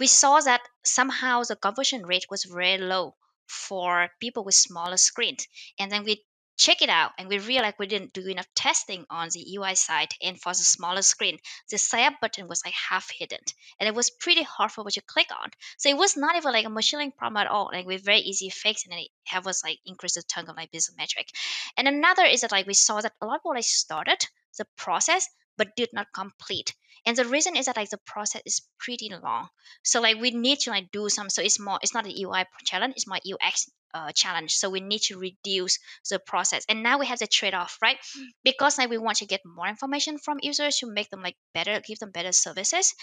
we saw that somehow the conversion rate was very low for people with smaller screens. And then we check it out and we realized we didn't do enough testing on the UI side and for the smaller screen, the sign up button was like half hidden and it was pretty hard for what to click on. So it was not even like a machine learning problem at all. Like we very easy fix and it have us like increase the ton of my business metric. And another is that like we saw that a lot of people like started the process but did not complete and the reason is that like the process is pretty long. So like we need to like do some so it's more it's not an ui challenge it's more ux uh, challenge. So we need to reduce the process. And now we have the trade-off right? Because like we want to get more information from users to make them like better give them better services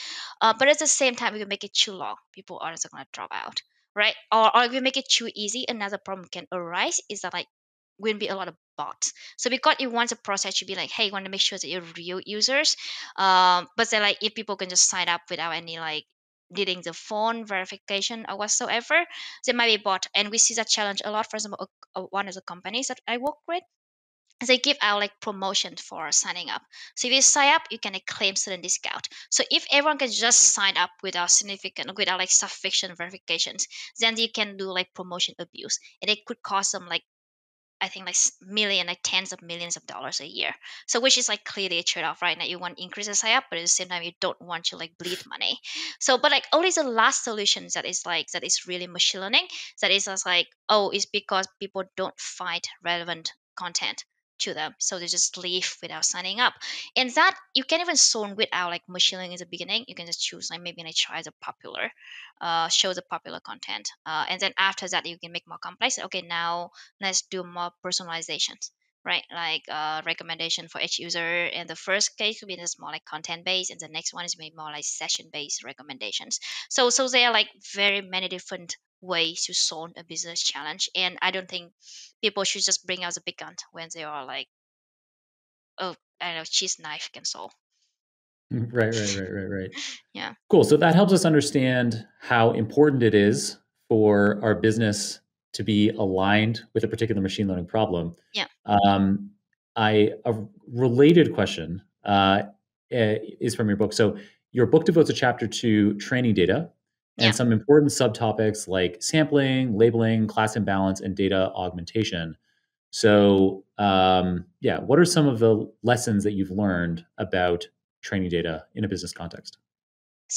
uh, but at the same time we can make it too long. People are also going to drop out right? Or, or if we make it too easy another problem can arise is that like will be a lot of bots. So because you want the process to be like, hey, you want to make sure that you're real users. Um, but then like if people can just sign up without any like needing the phone verification or whatsoever, there might be bot. And we see that challenge a lot. For example, one of the companies that I work with, they give out like promotion for signing up. So if you sign up, you can like, claim certain discount. So if everyone can just sign up without significant, without like sufficient verifications, then you can do like promotion abuse, and it could cause them like I think like million, like tens of millions of dollars a year. So which is like clearly a trade-off, right? Now you want increase the sign up, but at the same time you don't want to like bleed money. So but like only the last solutions that is like that is really machine learning, that is just like, oh, it's because people don't find relevant content to them. So they just leave without signing up. And that you can even zone without like machine learning in the beginning. You can just choose like maybe I try the popular, uh, show the popular content. Uh, and then after that you can make more complex. Okay, now let's do more personalizations right? Like uh, recommendation for each user. And the first case will be just more like content based, and the next one is maybe more like session based recommendations. So so there are like very many different ways to solve a business challenge. And I don't think people should just bring out the big gun when they are like, oh, I don't know, cheese knife can solve. Mm, right, right, right, right, right. yeah. Cool. So that helps us understand how important it is for our business to be aligned with a particular machine learning problem. Yeah. Um, I a related question uh, eh, is from your book. So your book devotes a chapter to training data and yeah. some important subtopics like sampling, labeling, class imbalance, and data augmentation. So, um, yeah, what are some of the lessons that you've learned about training data in a business context?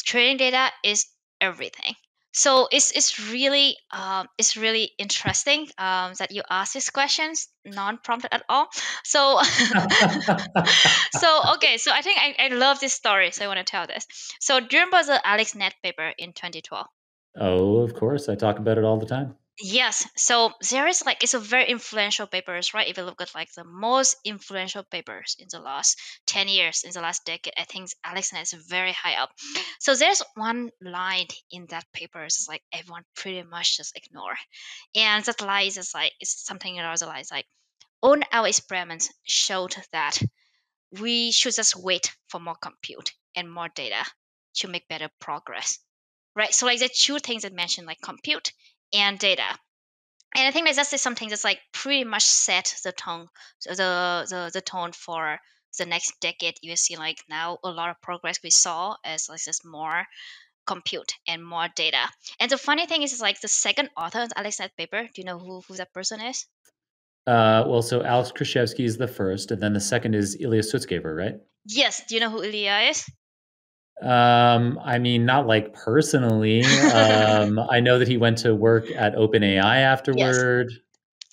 Training data is everything. So it's it's really um, it's really interesting um, that you ask these questions non-prompted at all. So so okay, so I think I, I love this story, so I want to tell this. So do you remember the Alex Net paper in 2012? Oh, of course, I talk about it all the time. Yes. So there is like it's a very influential papers, right? If you look at like the most influential papers in the last 10 years, in the last decade, I think AlexNet is very high up. So there's one line in that paper is like everyone pretty much just ignore. And that line is just like it's something that also like like all our experiments showed that we should just wait for more compute and more data to make better progress. Right. So like the two things I mentioned, like compute and data. And I think that that's something that's like pretty much set the tone, the the the tone for the next decade. You see, like now a lot of progress we saw as like just more compute and more data. And the funny thing is, is like the second author of AlexNet paper. Do you know who who that person is? Uh, well, so Alex Krizhevsky is the first, and then the second is Ilya Sutskever, right? Yes. Do you know who Ilya is? Um, I mean, not like personally. um, I know that he went to work at OpenAI afterward. Yes.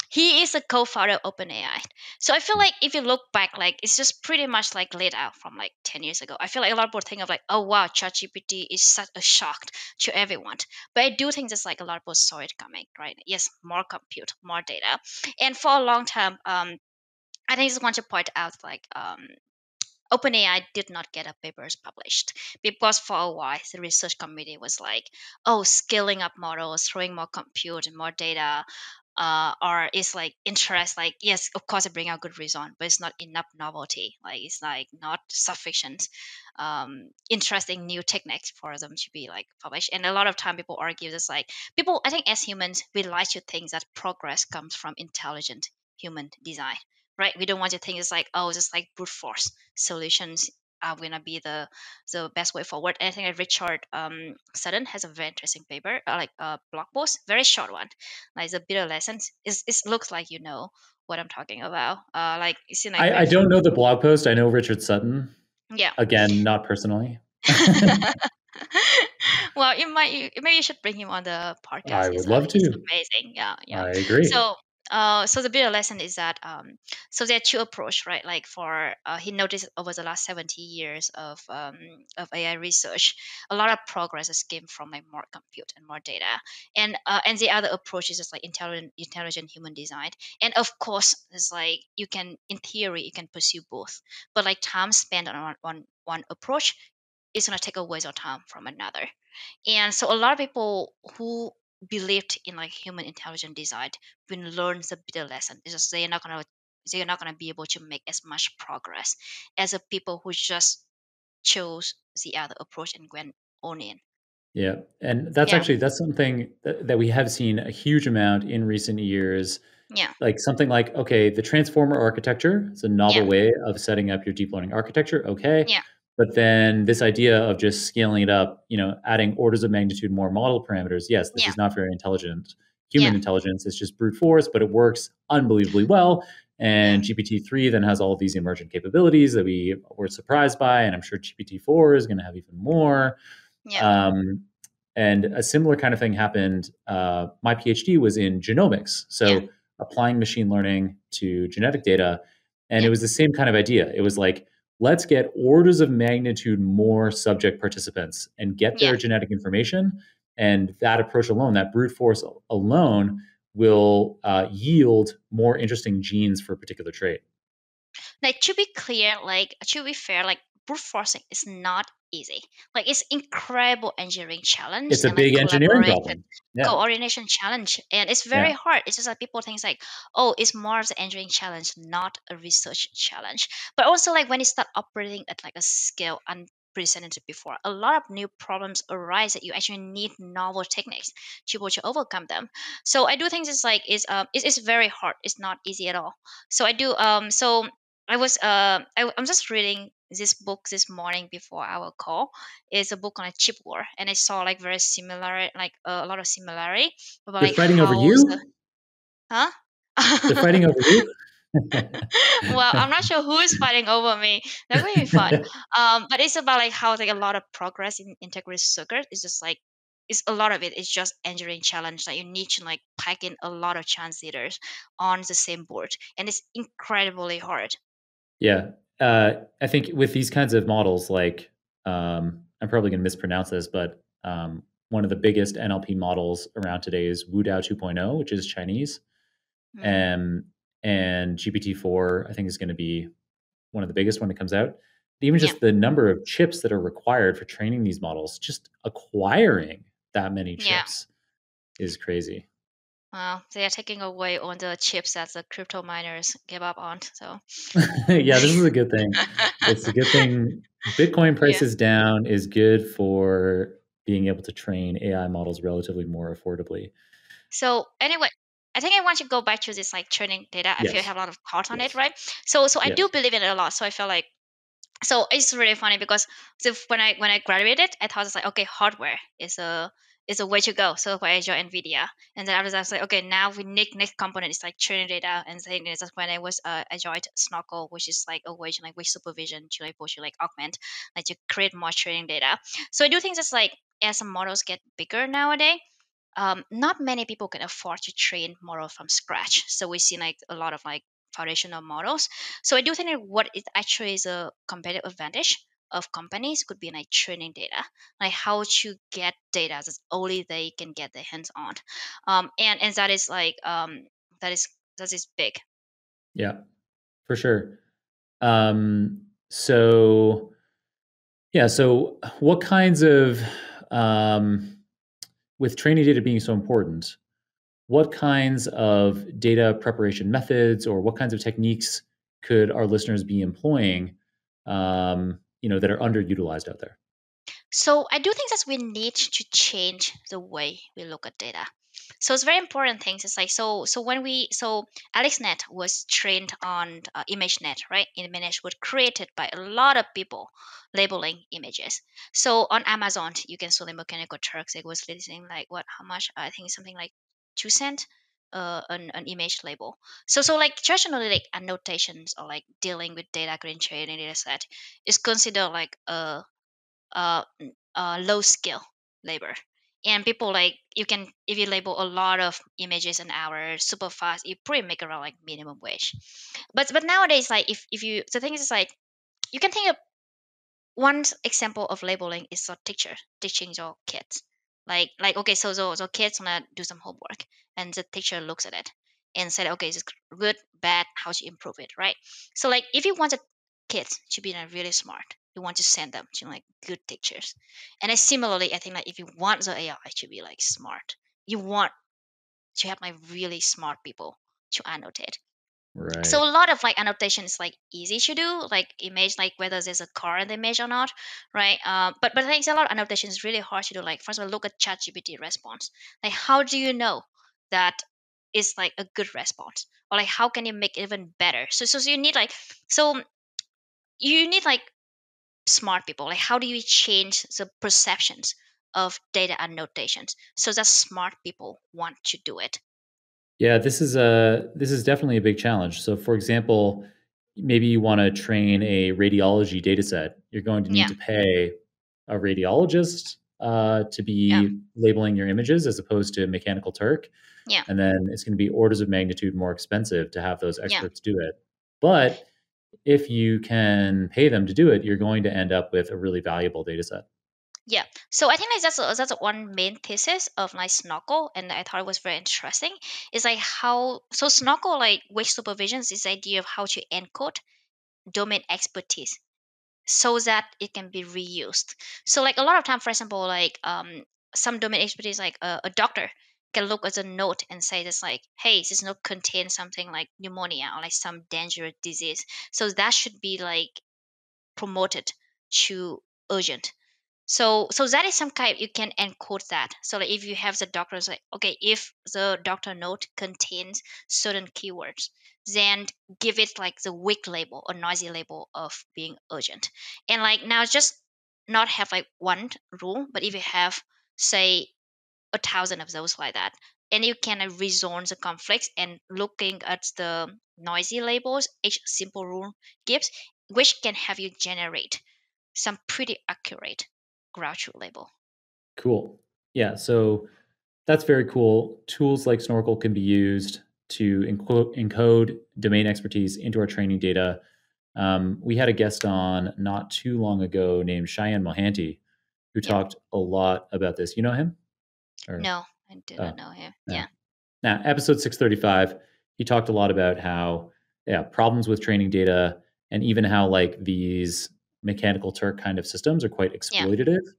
He is a co-founder of OpenAI. So I feel like if you look back, like it's just pretty much like laid out from like 10 years ago. I feel like a lot of people think of like, oh wow, ChatGPT is such a shock to everyone. But I do think there's like a lot of people saw it coming, right? Yes, more compute, more data. And for a long time, um, I think I just want to point out like um, OpenAI did not get a papers published because for a while the research committee was like, oh, scaling up models, throwing more compute and more data, uh, or it's like interest. Like yes, of course, it bring out good result, but it's not enough novelty. Like it's like not sufficient um, interesting new techniques for them to be like published. And a lot of time people argue this like people. I think as humans, we like to think that progress comes from intelligent human design right? We don't want to think it's like, oh, just like brute force solutions are going to be the the best way forward. And I think Richard um, Sutton has a very interesting paper, uh, like a blog post, very short one. Like a bitter lessons. It's, it looks like you know what I'm talking about. Uh, like, you like I, I don't know the blog post. I know Richard Sutton. Yeah. Again, not personally. well, you might. You, maybe you should bring him on the podcast. I would love to. amazing. Yeah, yeah. I agree. So uh, so the bitter lesson is that um, so there are two approach, right? Like for uh, he noticed over the last 70 years of um, of AI research, a lot of progress has came from like more compute and more data, and uh, and the other approach is just like intelligent intelligent human design. And of course, it's like you can in theory you can pursue both, but like time spent on one one approach is gonna take away your time from another. And so a lot of people who believed in like human intelligent design when learn the bitter lesson It's just they're not gonna they're not gonna be able to make as much progress as the people who just chose the other approach and went on in. Yeah, and that's yeah. actually that's something that, that we have seen a huge amount in recent years. Yeah. Like something like, okay, the transformer architecture is a novel yeah. way of setting up your deep learning architecture. Okay. Yeah. But then this idea of just scaling it up, you know, adding orders of magnitude more model parameters, yes, this yeah. is not very intelligent. Human yeah. intelligence is just brute force, but it works unbelievably well. And GPT-3 then has all of these emergent capabilities that we were surprised by, and I'm sure GPT-4 is going to have even more. Yeah. Um, and a similar kind of thing happened. Uh, my PhD was in genomics, so yeah. applying machine learning to genetic data And Yeah. it was the same kind of idea. It was like, let's get orders of magnitude more subject participants and get their Yeah. genetic information. And that approach alone, that brute force alone, will uh, yield more interesting genes for a particular trait. like to be clear like to be fair like brute forcing is not easy like it's incredible engineering challenge It's a like big engineering problem. Yeah. coordination challenge and it's very Yeah. hard it's just like people think like oh it's more of the engineering challenge not a research challenge but also like when you start operating at like a scale unprecedented before a lot of new problems arise that you actually need novel techniques to be able to overcome them so i do think it's like it's um it's, it's very hard it's not easy at all so i do um so i was uh I, i'm just reading this book this morning before our call it's a book on a chip war and i saw like very similar like uh, a lot of similarity about They're like fighting over you? the- huh They're fighting over you? well i'm not sure who is fighting over me that would be fun um but it's about like how like a lot of progress in integrated circuit is just like it's a lot of it is just engineering challenge like you need to like pack in a lot of transistors on the same board and it's incredibly hard Yeah. Uh, I think with these kinds of models, like um, I'm probably going to mispronounce this, but um, one of the biggest NLP models around today is Wudao 2.0, which is Chinese. Hmm. Um, and GPT-4, I think, is going to be one of the biggest when it comes out. Even Yeah. just the number of chips that are required for training these models, just acquiring that many Yeah. chips is crazy. Well they are taking away all the chips that the crypto miners give up on so yeah, this is a good thing. It's a good thing. Bitcoin prices down is good for being able to train AI models relatively more affordably. So anyway, I think I want to go back to this like training data. I feel you Yes. have a lot of thoughts on Yes. it, right? So so I Yes. do believe in it a lot. So I feel like so it's really funny because when I when I graduated, I thought it's like okay, hardware is a is a way to go. So I joined Nvidia, and then after that, I was like, okay, now we need next component is like training data, and then that's when I was uh, joined Snorkel, which is like a way to like weak supervision to like push you like augment, like to create more training data. So I do think that's like as the models get bigger nowadays, um, not many people can afford to train model from scratch. So we see like a lot of like foundational models. So I do think that what it actually is a competitive advantage of companies could be like training data, like how to get data that only they can get their hands on, um, and and that is like um, that is that is big. Yeah, for sure. Um, so, yeah, so what kinds of, um, with training data being so important, what kinds of data preparation methods or what kinds of techniques could our listeners be employing, um, you know, that are underutilized out there? So I do think that we need to change the way we look at data. So it's very important things. It's like so so when we so AlexNet was trained on uh, ImageNet, right? ImageNet was created by a lot of people labeling images. So on Amazon, you can see the Mechanical Turks. It was listing like what? How much? I think something like two cent. Uh, an, an image label. So so like traditionally like annotations or like dealing with data green training data set is considered like a n- uh, low skill labor. And people like you can if you label a lot of images an hour super fast you probably make around like minimum wage. But but nowadays like if, if you the thing is like you can think of one example of labeling is a teacher teaching your kids like like okay so so, so kids wanna do some homework and the teacher looks at it and said okay is it good bad how to improve it right? So like if you want the kids to be like, really smart you want to send them to like good teachers. And similarly i think like if you want the ai to be like smart you want to have like really smart people to annotate Right. so a lot of like annotation is like easy to do, like image, like whether there's a car in the image or not, right? Um, but but I think a lot of annotation is really hard to do. Like first of all, look at ChatGPT response. Like how do you know that is like a good response, or like how can you make it even better? So so, so you need like so you need like smart people. Like how do you change the perceptions of data annotations so that smart people want to do it? Yeah, this is a this is definitely a big challenge. So, for example, maybe you want to train a radiology data set. You're going to need Yeah. to pay a radiologist uh, to be Yeah. labeling your images as opposed to Mechanical Turk. Yeah. And then it's going to be orders of magnitude more expensive to have those Yeah. experts do it. But if you can pay them to do it, you're going to end up with a really valuable data set. Yeah. So I think like that's that's one main thesis of like Snorkel, and I thought it was very interesting. Is like how so Snorkel like weak supervision is this idea of how to encode domain expertise so that it can be reused. So like a lot of time, for example, like um some domain expertise like a, a doctor can look at a note and say this like, hey, this note contains something like pneumonia or like some dangerous disease. So that should be like promoted to urgent. So so that is some kind you can encode that. So like if you have the doctor say, okay, if the doctor note contains certain keywords, then give it like the weak label or noisy label of being urgent. And like now just not have like one rule, but if you have say a thousand of those like that, and you can resolve the conflicts and looking at the noisy labels each simple rule gives, which can have you generate some pretty accurate truth label. Cool. Yeah. So that's very cool. Tools like Snorkel can be used to encode, encode domain expertise into our training data. Um, we had a guest on not too long ago named Shayan Mohanty, who talked a lot about this. You know him? Or, no, I do not oh, know him. No. Yeah. Now, episode 635, he talked a lot about how, yeah, problems with training data and even how like these mechanical Turk kind of systems are quite exploitative. Yeah.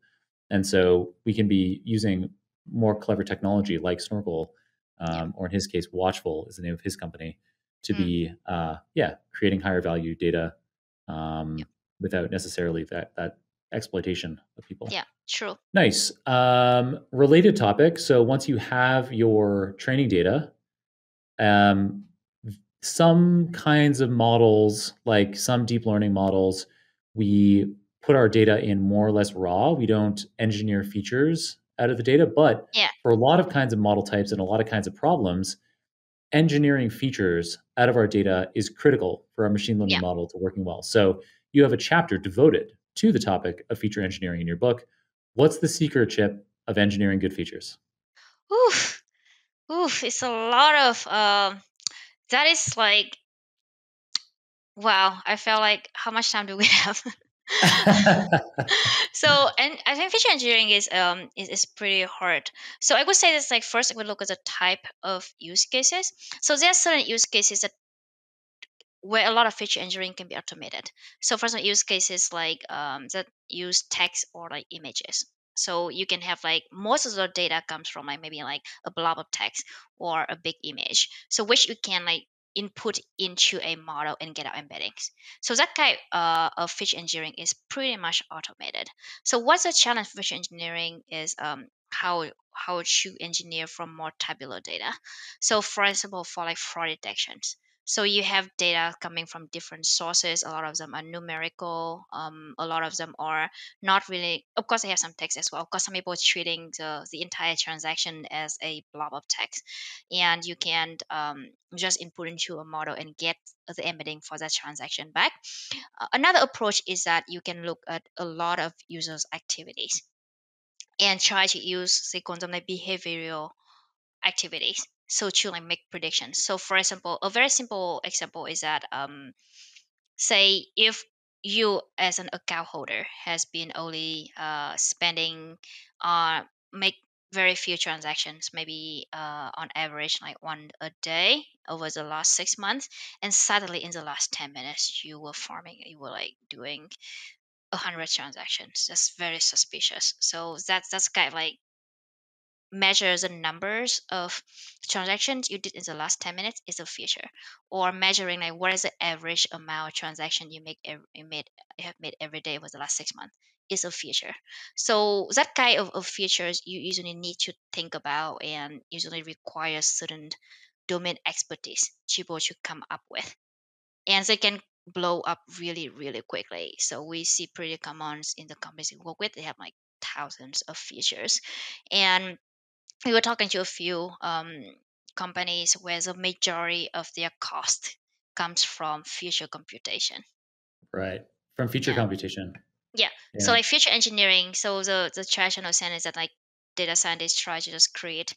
And so we can be using more clever technology like Snorkel, um, yeah. or in his case, Watchful is the name of his company, to mm. be, uh, yeah, creating higher value data um, yeah. without necessarily that that exploitation of people. Yeah, true. Nice. Um, related topic. So once you have your training data, um, some kinds of models, like some deep learning models, we put our data in more or less raw. We don't engineer features out of the data. But yeah. for a lot of kinds of model types and a lot of kinds of problems, engineering features out of our data is critical for our machine learning yeah. model to working well. So you have a chapter devoted to the topic of feature engineering in your book. What's the secret chip of engineering good features? Oof, oof, it's a lot of. Uh, that is like Wow, I felt like how much time do we have? so and I think feature engineering is um is, is pretty hard. So I would say this like first I would look at the type of use cases. So there are certain use cases that where a lot of feature engineering can be automated. So for some use cases like um, that use text or like images. So you can have like most of the data comes from like maybe like a blob of text or a big image. So which you can like input into a model and get out embeddings. So that kind uh, of feature engineering is pretty much automated. So what's the challenge for feature engineering is um, how how to engineer from more tabular data. So for example, for like fraud detections, so you have data coming from different sources. A lot of them are numerical. Um, a lot of them are not really. Of course, they have some text as well. Of course, some people are treating the, the entire transaction as a blob of text, and you can um, just input into a model and get the embedding for that transaction back. Uh, another approach is that you can look at a lot of users' activities and try to use, say, quantum like behavioral activities so to like make predictions. So for example a very simple example is that um say if you as an account holder has been only uh spending uh make very few transactions maybe uh on average like one a day over the last six months and suddenly in the last 10 minutes you were farming you were like doing a hundred transactions. That's very suspicious. So that's that's kind of like measure the numbers of transactions you did in the last 10 minutes is a feature or measuring like what is the average amount of transaction you make every, you made you have made every day over the last six months is a feature so that kind of, of features you usually need to think about and usually require certain domain expertise to be to come up with. And they can blow up really really quickly. So we see pretty commons in the companies we work with. They have like thousands of features and we were talking to a few um, companies where the majority of their cost comes from feature computation. Right. From feature yeah. computation. Yeah. yeah. So like feature engineering, so the, the traditional sense is that like data scientists try to just create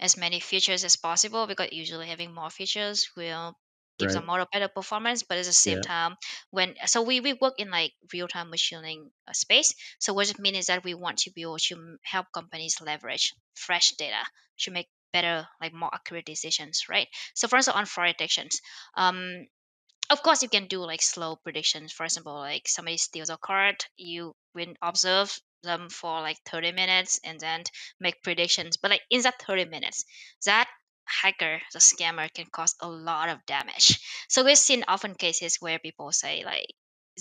as many features as possible because usually having more features will gives Right. a model better performance but at the same Yeah. time when so we, we work in like real-time machine learning uh, space so what it means is that we want to be able to help companies leverage fresh data to make better like more accurate decisions right so for instance on fraud detections um of course you can do like slow predictions for example like somebody steals a card you will observe them for like 30 minutes and then make predictions but like in that 30 minutes that hacker the scammer can cause a lot of damage. So we've seen often cases where people say like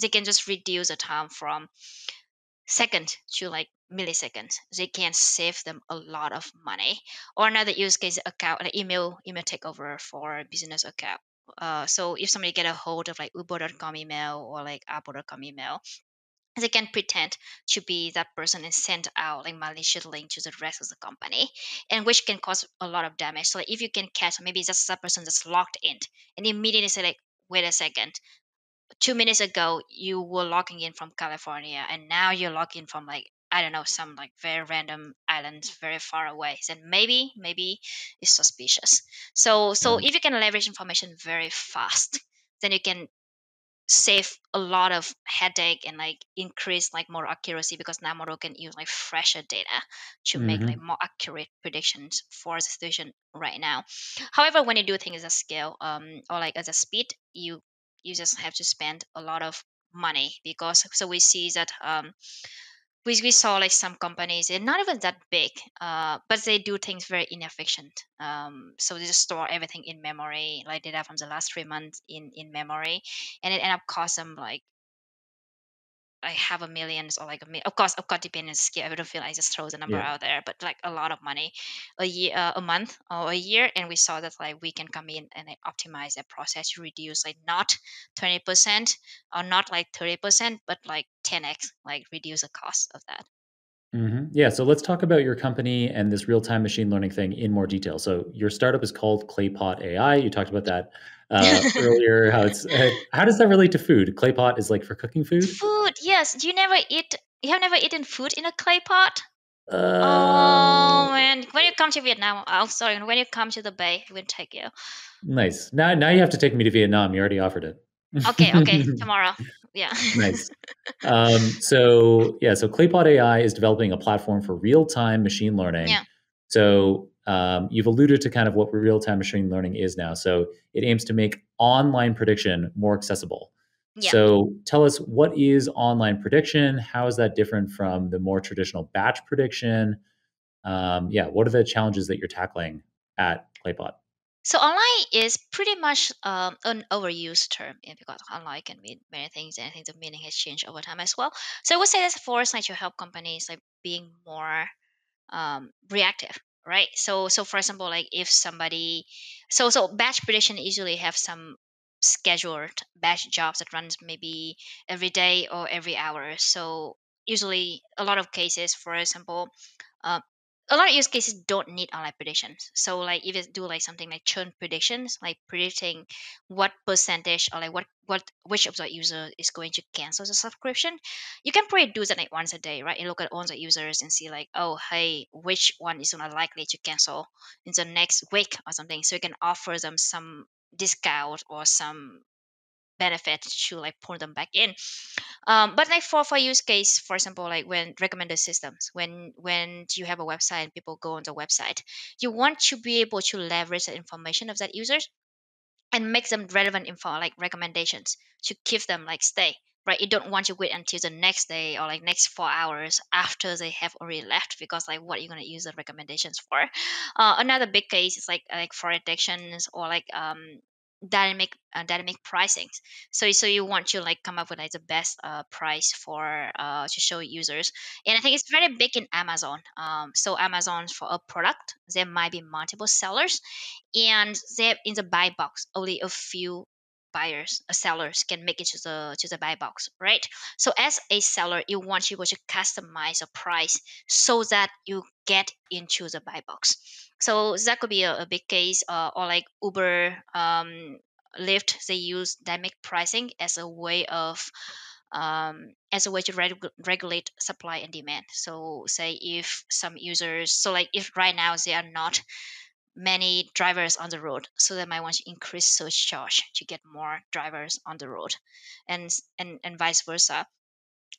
they can just reduce the time from second to like milliseconds. They can save them a lot of money. Or another use case account like email email takeover for a business account. Uh, so if somebody get a hold of like uber.com email or like apple.com email they can pretend to be that person and send out like malicious link to the rest of the company and which can cause a lot of damage so like, if you can catch maybe just that person that's logged in and immediately say like wait a second two minutes ago you were logging in from California and now you're logging from like I don't know some like very random islands very far away. Then maybe maybe it's suspicious. So so Right. if you can leverage information very fast, then you can save a lot of headache and like increase like more accuracy because now model can use like fresher data to make like more accurate predictions for the situation right now. However when you do things at scale um or like as a speed you you just have to spend a lot of money because so we see that um we, we saw like some companies they're not even that big uh, but they do things very inefficient. Um, so they just store everything in memory like data from the last three months in in memory and it end up cost them like like half a million or like a million. Of course, of course, depending on the scale. I don't feel I just throw the number Yeah. out there, but like a lot of money, a year, uh, a month or a year, and we saw that like we can come in and like, optimize that process to reduce like not twenty percent or not like thirty percent, but like ten x, like reduce the cost of that. Hmm Yeah. So let's talk about your company and this real time machine learning thing in more detail. So your startup is called Claypot AI. You talked about that uh, earlier. How it's uh, how does that relate to food? Claypot is like for cooking food. food, yes. You never eat. You have never eaten food in a clay pot. Uh, Oh man, when you come to Vietnam, oh sorry, when you come to the Bay, we'll take you. nice. Now now you have to take me to Vietnam. You already offered it. Okay, okay, tomorrow. Yeah. nice. Um, so yeah, so Claypot AI is developing a platform for real-time machine learning. Yeah. So um, you've alluded to kind of what real-time machine learning is now. So it aims to make online prediction more accessible. Yeah. So tell us what is online prediction? How is that different from the more traditional batch prediction? Um, yeah, what are the challenges that you're tackling at Claypot? So online is pretty much um, an overused term yeah, because online can mean many things and I think the meaning has changed over time as well. So I would say that's for us like to help companies like being more um, reactive right so so for example like if somebody so so batch prediction usually have some scheduled batch jobs that runs maybe every day or every hour so usually a lot of cases for example uh, a lot of use cases don't need online predictions so like if you do like something like churn predictions like predicting what percentage or like what what which of the user is going to cancel the subscription you can probably do that like once a day, right? You look at all the users and see like, oh, hey, which one is more likely to cancel in the next week or something. So you can offer them some discount or some benefit to like pull them back in. Um, but like for for use case, for example, like when recommender systems, when when you have a website and people go on the website, you want to be able to leverage the information of that users and make them relevant info like recommendations to keep them like stay right you don't want to wait until the next day or like next four hours after they have already left because like what are you going to use the recommendations for uh, another big case is like like for addictions or like um dynamic uh, dynamic pricing so so you want to like come up with like the best uh, price for uh, to show users. And i think it's very big in amazon. Um, so amazon for a product there might be multiple sellers and they in the buy box only a few buyers uh, sellers can make it to the to the buy box right? So as a seller you want to able to customize a price so that you get into the buy box so that could be a, a big case uh, or like uber um, lyft they use dynamic pricing as a way of um, as a way to regu- regulate supply and demand. So say if some users so like if right now there are not many drivers on the road so they might want to increase surge charge to get more drivers on the road and and, and vice versa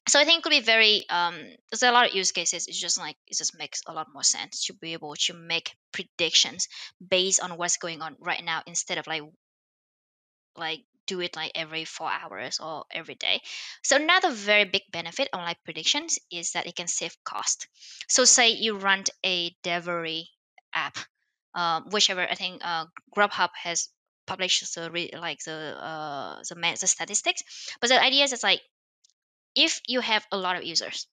so I think it could be very um there's a lot of use cases. It's just like it just makes a lot more sense to be able to make predictions based on what's going on right now instead of like like do it like every four hours or every day. So another very big benefit on like predictions is that it can save cost. So say you run a delivery app, um, whichever I think uh, Grubhub has published the like the uh the, the statistics, but the idea is it's like if you have a lot of users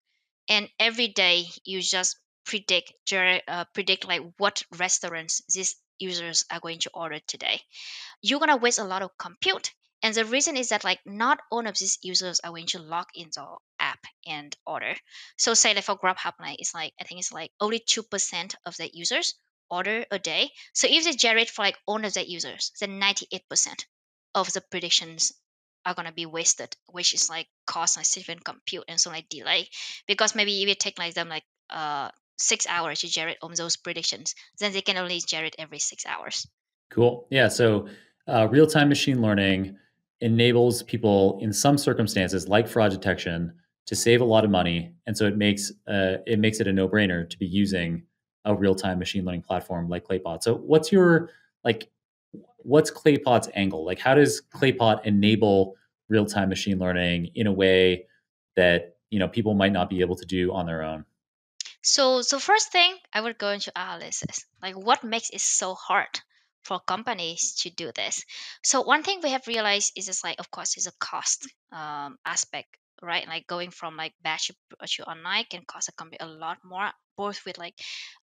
and every day you just predict uh, predict like what restaurants these users are going to order today you're going to waste a lot of compute. And the reason is that like not all of these users are going to log into the app and order. So say like for grubhub like it's like i think it's like only 2% of the users order a day. So if they generate for like all of the users then 98% of the predictions are gonna be wasted, which is like cost and significant compute and so like delay. Because maybe if you take like them like uh six hours to generate on those predictions, then they can only generate every six hours. Cool. Yeah. So uh, real time machine learning enables people in some circumstances, like fraud detection, to save a lot of money, and so it makes uh, it makes it a no brainer to be using a real time machine learning platform like Claypot. So what's your like what's Claypot's angle? Like, how does Claypot enable real time machine learning in a way that you know people might not be able to do on their own? So, so first thing I would go into analysis, like what makes it so hard for companies to do this. So one thing we have realized is just like, of course, is a cost um, aspect right? Like going from like batch to online can cost a company a lot more, both with like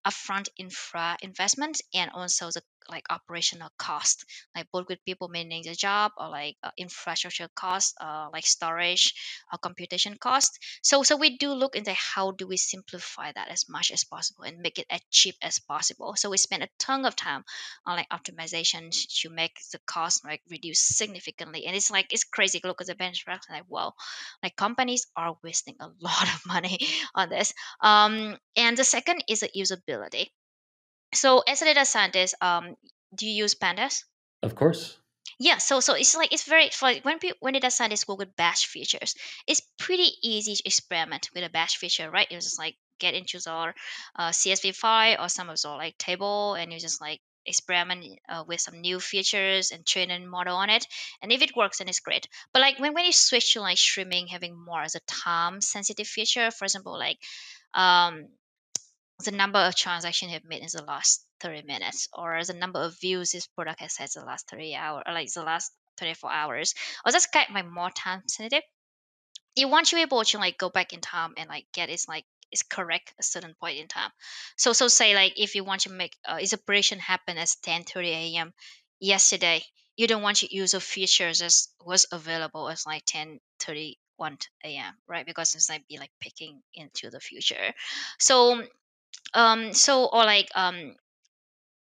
upfront infra investment and also the like operational cost, like both with people managing the job or like uh, infrastructure cost, uh, like storage or computation cost. So so we do look into how do we simplify that as much as possible and make it as cheap as possible. So we spend a ton of time on like optimization to make the cost like reduce significantly. And it's like it's crazy. Look at the benchmark, like well, like companies are wasting a lot of money on this. Um, and the second is the usability. So as a data scientist, um, do you use pandas? Of course. Yeah, so so it's like it's very for like when people when data scientists work with batch features, it's pretty easy to experiment with a batch feature, right? It's just like get into our uh, CSV file or some of the like table, and you just like experiment uh, with some new features and train a model on it. And if it works, then it's great. But like when when you switch to like streaming, having more as a time sensitive feature, for example, like um the number of transactions you've made in the last 30 minutes or the number of views this product has had the last 30 hours or like the last 24 hours or just kind of my more time sensitive. You want to be able to like go back in time and like get its like it's correct a certain point in time. So so say like if you want to make uh, operation happen at 10 30 a.m yesterday you don't want to use a feature that was available as like 10 31 a.m right? Because it's like be like picking into the future. So um so or like um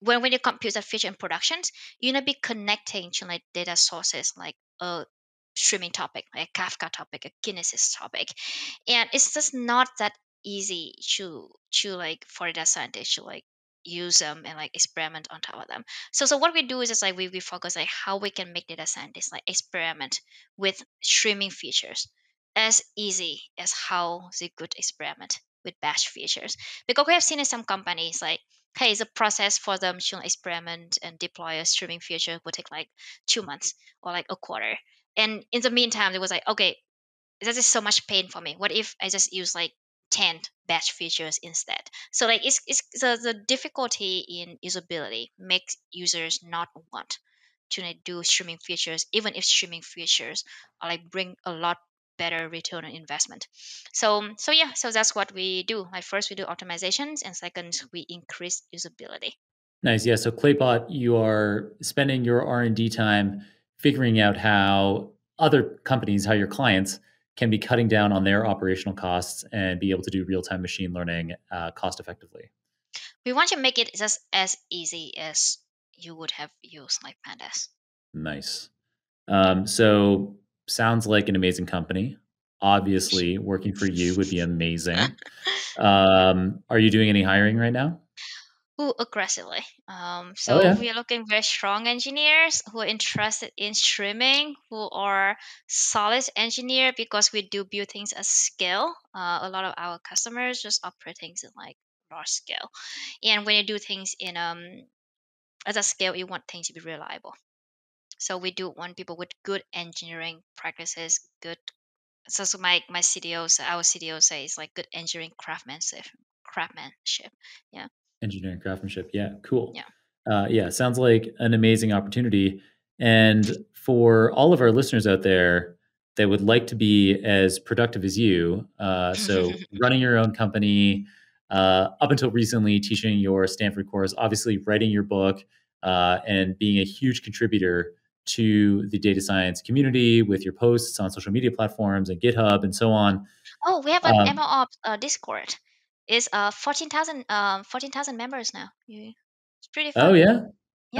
when when you compute a feature in productions you're gonna be connecting to like data sources like a streaming topic like a kafka topic a kinesis topic. And it's just not that easy to to like for a data scientists to like use them and like experiment on top of them. So so what we do is just like we, we focus like how we can make data scientists like experiment with streaming features as easy as how they could experiment with batch features. Because we have seen in some companies like hey the process for them to experiment and deploy a streaming feature would take like two months or like a quarter. And in the meantime it was like okay this is so much pain for me. What if i just use like 10 batch features instead? So like it's, it's the, the difficulty in usability makes users not want to do streaming features even if streaming features are like bring a lot better return on investment. So so yeah, so that's what we do. Like first we do optimizations and second we increase usability. Nice. Yeah. So Claypot, you are spending your R and D time figuring out how other companies, how your clients can be cutting down on their operational costs and be able to do real time machine learning uh, cost effectively. We want to make it just as easy as you would have used like pandas. Nice. Um, so sounds like an amazing company. Obviously, working for you would be amazing. Um, are you doing any hiring right now? Ooh, aggressively. Um, Oh so yeah, we are looking very strong engineers who are interested in streaming, who are solid engineer because we do build things at scale. Uh, a lot of our customers just operate things in like large scale, and when you do things in um at a scale, you want things to be reliable. So we do want people with good engineering practices, good. So, so my my CTO, sa- our CTO says like good engineering craftsmanship, craftsmanship. Yeah, engineering craftsmanship. Yeah, cool. yeah. Uh, yeah, sounds like an amazing opportunity. And for all of our listeners out there that would like to be as productive as you, uh, so running your own company, uh, up until recently teaching your Stanford course, obviously writing your book, uh, and being a huge contributor to the data science community with your posts on social media platforms and GitHub and so on. Oh, we have an Um, MLOps uh, Discord. It's uh 14,000 um 14,000 members now. It's pretty fun. oh fun. yeah,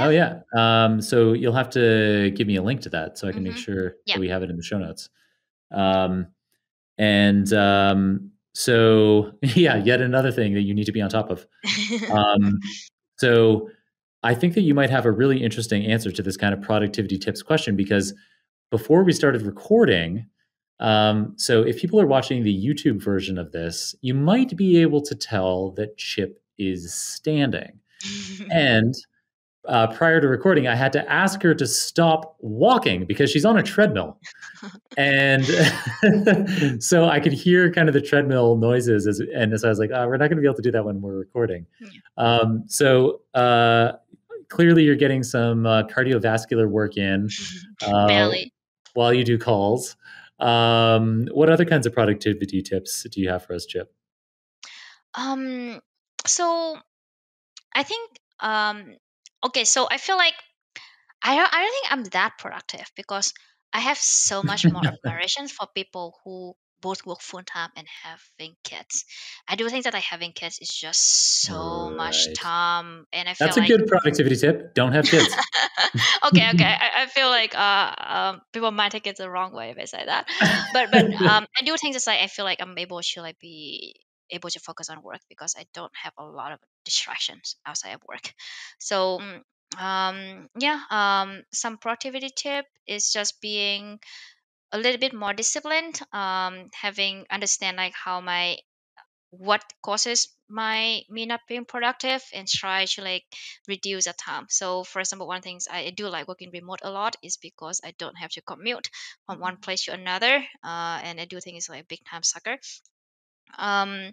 Oh Yeah. yeah. Um, so you'll have to give me a link to that so I can make Mm-hmm. sure Yeah. that we have it in the show notes. Um, and um, so yeah, yet another thing that you need to be on top of. Um, so I think that you might have a really interesting answer to this kind of productivity tips question because before we started recording, um, so if people are watching the YouTube version of this, you might be able to tell that Chip is standing. And uh, prior to recording, I had to ask her to stop walking because she's on a treadmill. And so I could hear kind of the treadmill noises. As, and so I was like, oh, we're not going to be able to do that when we're recording. Yeah. Um, so uh, clearly, you're getting some uh, cardiovascular work in uh, while you do calls. Um, what other kinds of productivity tips do you have for us, Chip? Um. So I think um. Okay. So I feel like I don't. I don't think I'm that productive because I have so much more admiration for people who both work full time and having kids. I do think that like having kids is just so much time, and I feel That's a like good productivity tip. Don't have kids. okay, okay. I, I feel like uh, um, people might take it the wrong way if I say that. But but um, I do think it's like I feel like I'm able to like be able to focus on work because I don't have a lot of distractions outside of work. So mm, um, yeah, um, some productivity tip is just being a little bit more disciplined. Um, having understand like how my what causes my me not being productive and try to like reduce the time so for example one things i do like working remote a lot is because i don't have to commute from one place to another uh, and i do think it's like a big time sucker um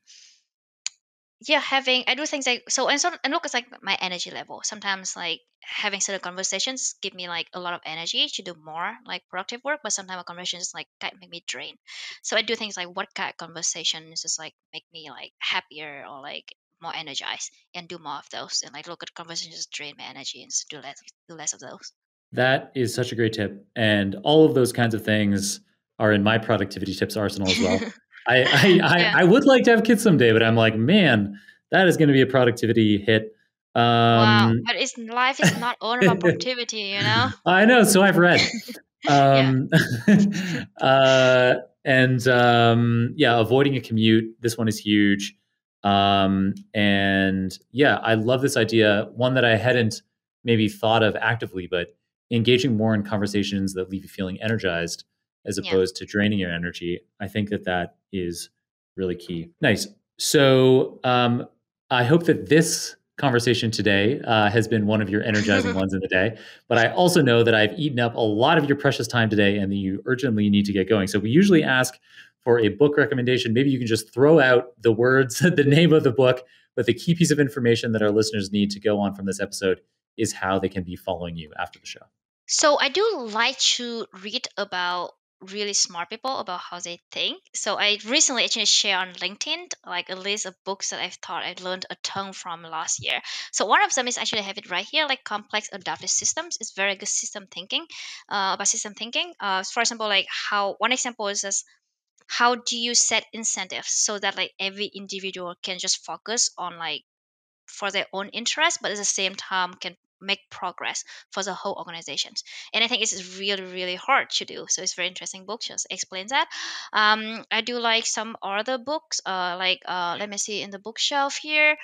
yeah having i do things like so and so and look it's like my energy level sometimes like having certain conversations give me like a lot of energy to do more like productive work but sometimes a conversation just like kind of make me drain so i do things like what kind of conversations just like make me like happier or like more energized and do more of those and like look at conversations drain my energy and do less do less of those That is such a great tip. And all of those kinds of things are in my productivity tips arsenal as well. I, I, I, Yeah. I would like to have kids someday, but I'm like, man, that is going to be a productivity hit. wow Um, but it's life is not all about productivity you know I know, so I've read. Um, uh, and um, yeah, avoiding a commute. This one is huge. Um, and yeah, I love this idea. One that I hadn't maybe thought of actively, but engaging more in conversations that leave you feeling energized as Yeah. opposed to draining your energy. I think that that is really key. Nice. So um, I hope that this conversation today uh, has been one of your energizing ones in the day. But I also know that I've eaten up a lot of your precious time today and that you urgently need to get going. So we usually ask for a book recommendation. Maybe you can just throw out the words, the name of the book, but the key piece of information that our listeners need to go on from this episode is how they can be following you after the show. So I do like to read about really smart people about how they think. So I recently actually shared on LinkedIn like a list of books that I've thought I learned a ton from last year. So one of them is actually have it right here, like complex adaptive systems. It's very good system thinking, uh, about system thinking. Uh, for example, like how one example is just how do you set incentives so that like every individual can just focus on like for their own interest, but at the same time can make progress for the whole organizations. And I think it's really, really hard to do. So it's very interesting book just explains that. Um, I do like some other books, uh, like uh, let me see in the bookshelf here.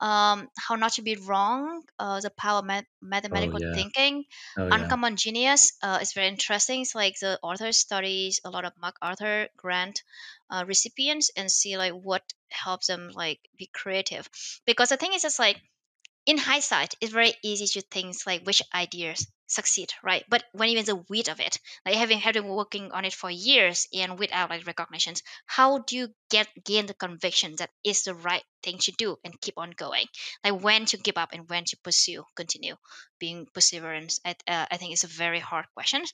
um, How Not to Be Wrong, uh, The Power of Ma- Mathematical Oh yeah. Thinking, Oh yeah. Uncommon Genius uh, is very interesting. It's like the author studies a lot of MacArthur grant uh, recipients and see like what helps them like be creative. Because the thing is, just like in hindsight, it's very easy to think like which ideas succeed, right? But when even the weed of it, like having having working on it for years and without like recognitions, how do you get gain the conviction that it's the right thing to do and keep on going? Like when to give up and when to pursue, continue being perseverance. I, uh, I think it's a very hard question.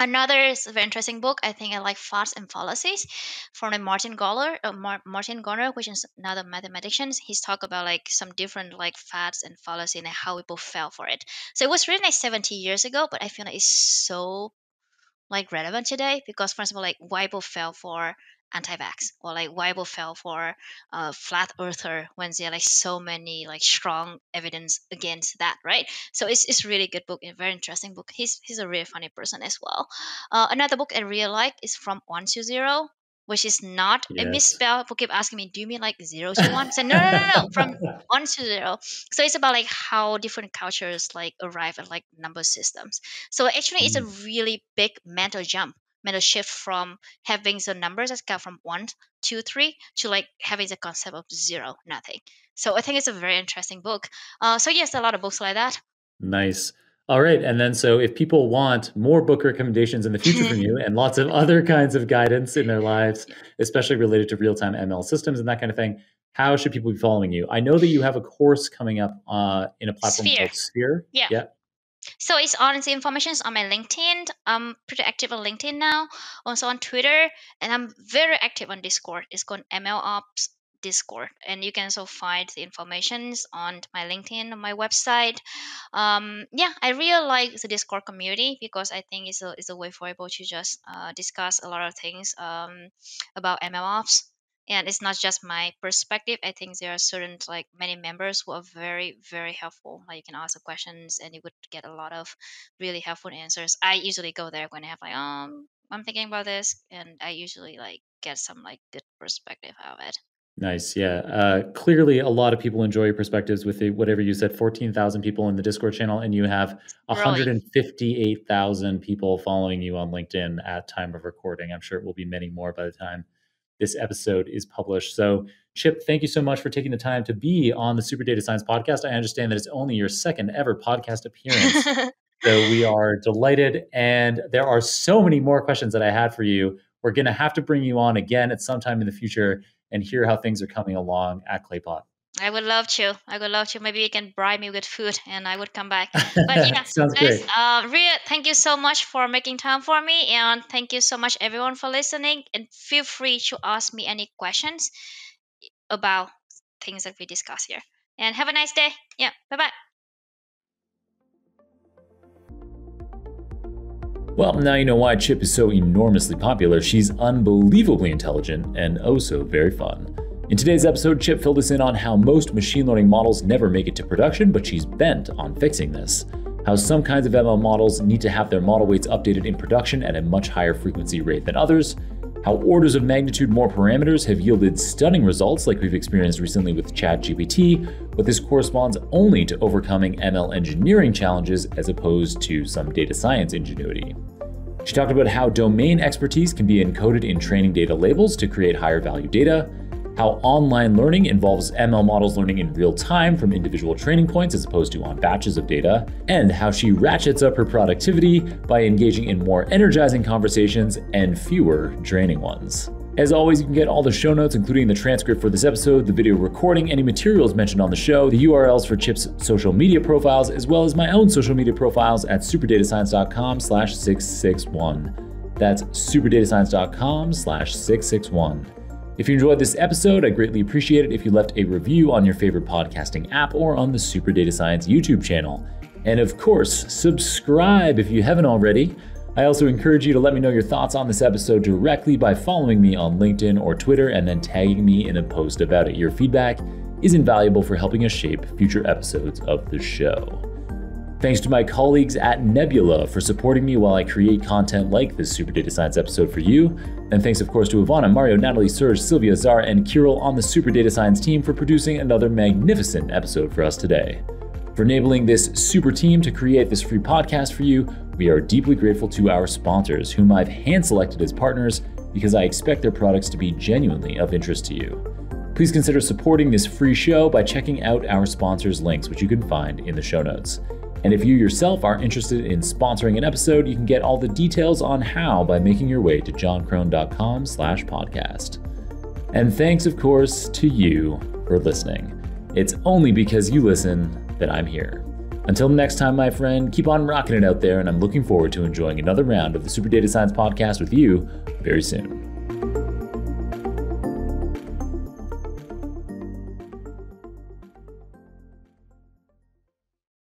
Another is a very interesting book. I think I like Facts and Fallacies from Martin Gardner, uh, Mar- Martin Gardner, which is another mathematician. He's talk about like some different like facts and fallacy and how people fell for it. So it was written like 70 years ago, but I feel like it's so like relevant today because for example like why people fell for anti-vax or like why people fell for uh, flat earther when there are like so many like strong evidence against that right so it's, it's really good book a very interesting book he's he's a really funny person as well uh, another book i really like is from one to zero which is not a Yes. misspell. People keep asking me, "Do you mean like zero to one?" I said, "No, no, no, no, from one to zero. So it's about like how different cultures like arrive at like number systems. So actually, it's a really big mental jump, mental shift from having the numbers that come from one, two, three to like having the concept of zero, nothing. So I think it's a very interesting book. Uh, so yes, a lot of books like that. Nice. All right. And then, so if people want more book recommendations in the future from you and lots of other kinds of guidance in their lives, especially related to real time ML systems and that kind of thing, how should people be following you? I know that you have a course coming up uh, in a platform Sphere. called Sphere. Yeah. Yeah. So it's on the information is on my LinkedIn. I'm pretty active on LinkedIn now, also on Twitter, and I'm very active on Discord. It's called ML Ops Discord, and you can also find the informations on my LinkedIn, on my website. Um, yeah, I really like the Discord community because I think it's a it's a way for people to just uh, discuss a lot of things um, about ML Ops and it's not just my perspective i think there are certain like many members who are very very helpful like you can ask the questions and you would get a lot of really helpful answers i usually go there when i have like um i'm thinking about this and i usually like get some like good perspective out of it Nice. Yeah. Uh, clearly, a lot of people enjoy your perspectives with the, whatever you said 14,000 people in the Discord channel, and you have Growing. 158,000 people following you on LinkedIn at time of recording. I'm sure it will be many more by the time this episode is published. So, Chip, thank you so much for taking the time to be on the Super Data Science podcast. I understand that it's only your second ever podcast appearance. So we are delighted. And there are so many more questions that I had for you. We're going to have to bring you on again at some time in the future and hear how things are coming along at Claypot. I would love to. I would love to. Maybe you can bribe me with food and i would come back. But yeah Sounds guys great. uh Ria, thank you so much for making time for me and thank you so much everyone for listening. And feel free to ask me any questions about things that we discuss here. And have a nice day. Yeah bye bye Well, now you know why Chip is so enormously popular. She's unbelievably intelligent and oh so very fun. In today's episode, Chip filled us in on how most machine learning models never make it to production, but she's bent on fixing this. How some kinds of ML models need to have their model weights updated in production at a much higher frequency rate than others. How orders of magnitude more parameters have yielded stunning results, like we've experienced recently with ChatGPT, but this corresponds only to overcoming ML engineering challenges as opposed to some data science ingenuity. She talked about how domain expertise can be encoded in training data labels to create higher value data, how online learning involves ML models learning in real time from individual training points as opposed to on batches of data, and how she ratchets up her productivity by engaging in more energizing conversations and fewer draining ones. As always, you can get all the show notes, including the transcript for this episode, the video recording, any materials mentioned on the show, the URLs for Chip's social media profiles, as well as my own social media profiles at superdatascience.com slash 661. That's superdatascience.com slash 661. If you enjoyed this episode, I'd greatly appreciate it if you left a review on your favorite podcasting app or on the Super Data Science YouTube channel. And of course, subscribe if you haven't already. I also encourage you to let me know your thoughts on this episode directly by following me on LinkedIn or Twitter and then tagging me in a post about it. Your feedback is invaluable for helping us shape future episodes of the show. Thanks to my colleagues at Nebula for supporting me while I create content like this Super Data Science episode for you. And thanks, of course, to Ivana, Mario, Natalie, Serge, Sylvia, Zara, and Kirill on the Super Data Science team for producing another magnificent episode for us today. For enabling this super team to create this free podcast for you, we are deeply grateful to our sponsors, whom I've hand selected as partners because I expect their products to be genuinely of interest to you. Please consider supporting this free show by checking out our sponsors' links, which you can find in the show notes. And if you yourself are interested in sponsoring an episode, you can get all the details on how by making your way to jonkrohn.com slash podcast. And thanks, of course, to you for listening. It's only because you listen that I'm here. Until next time, my friend, keep on rocking it out there, and I'm looking forward to enjoying another round of the Super Data Science Podcast with you very soon.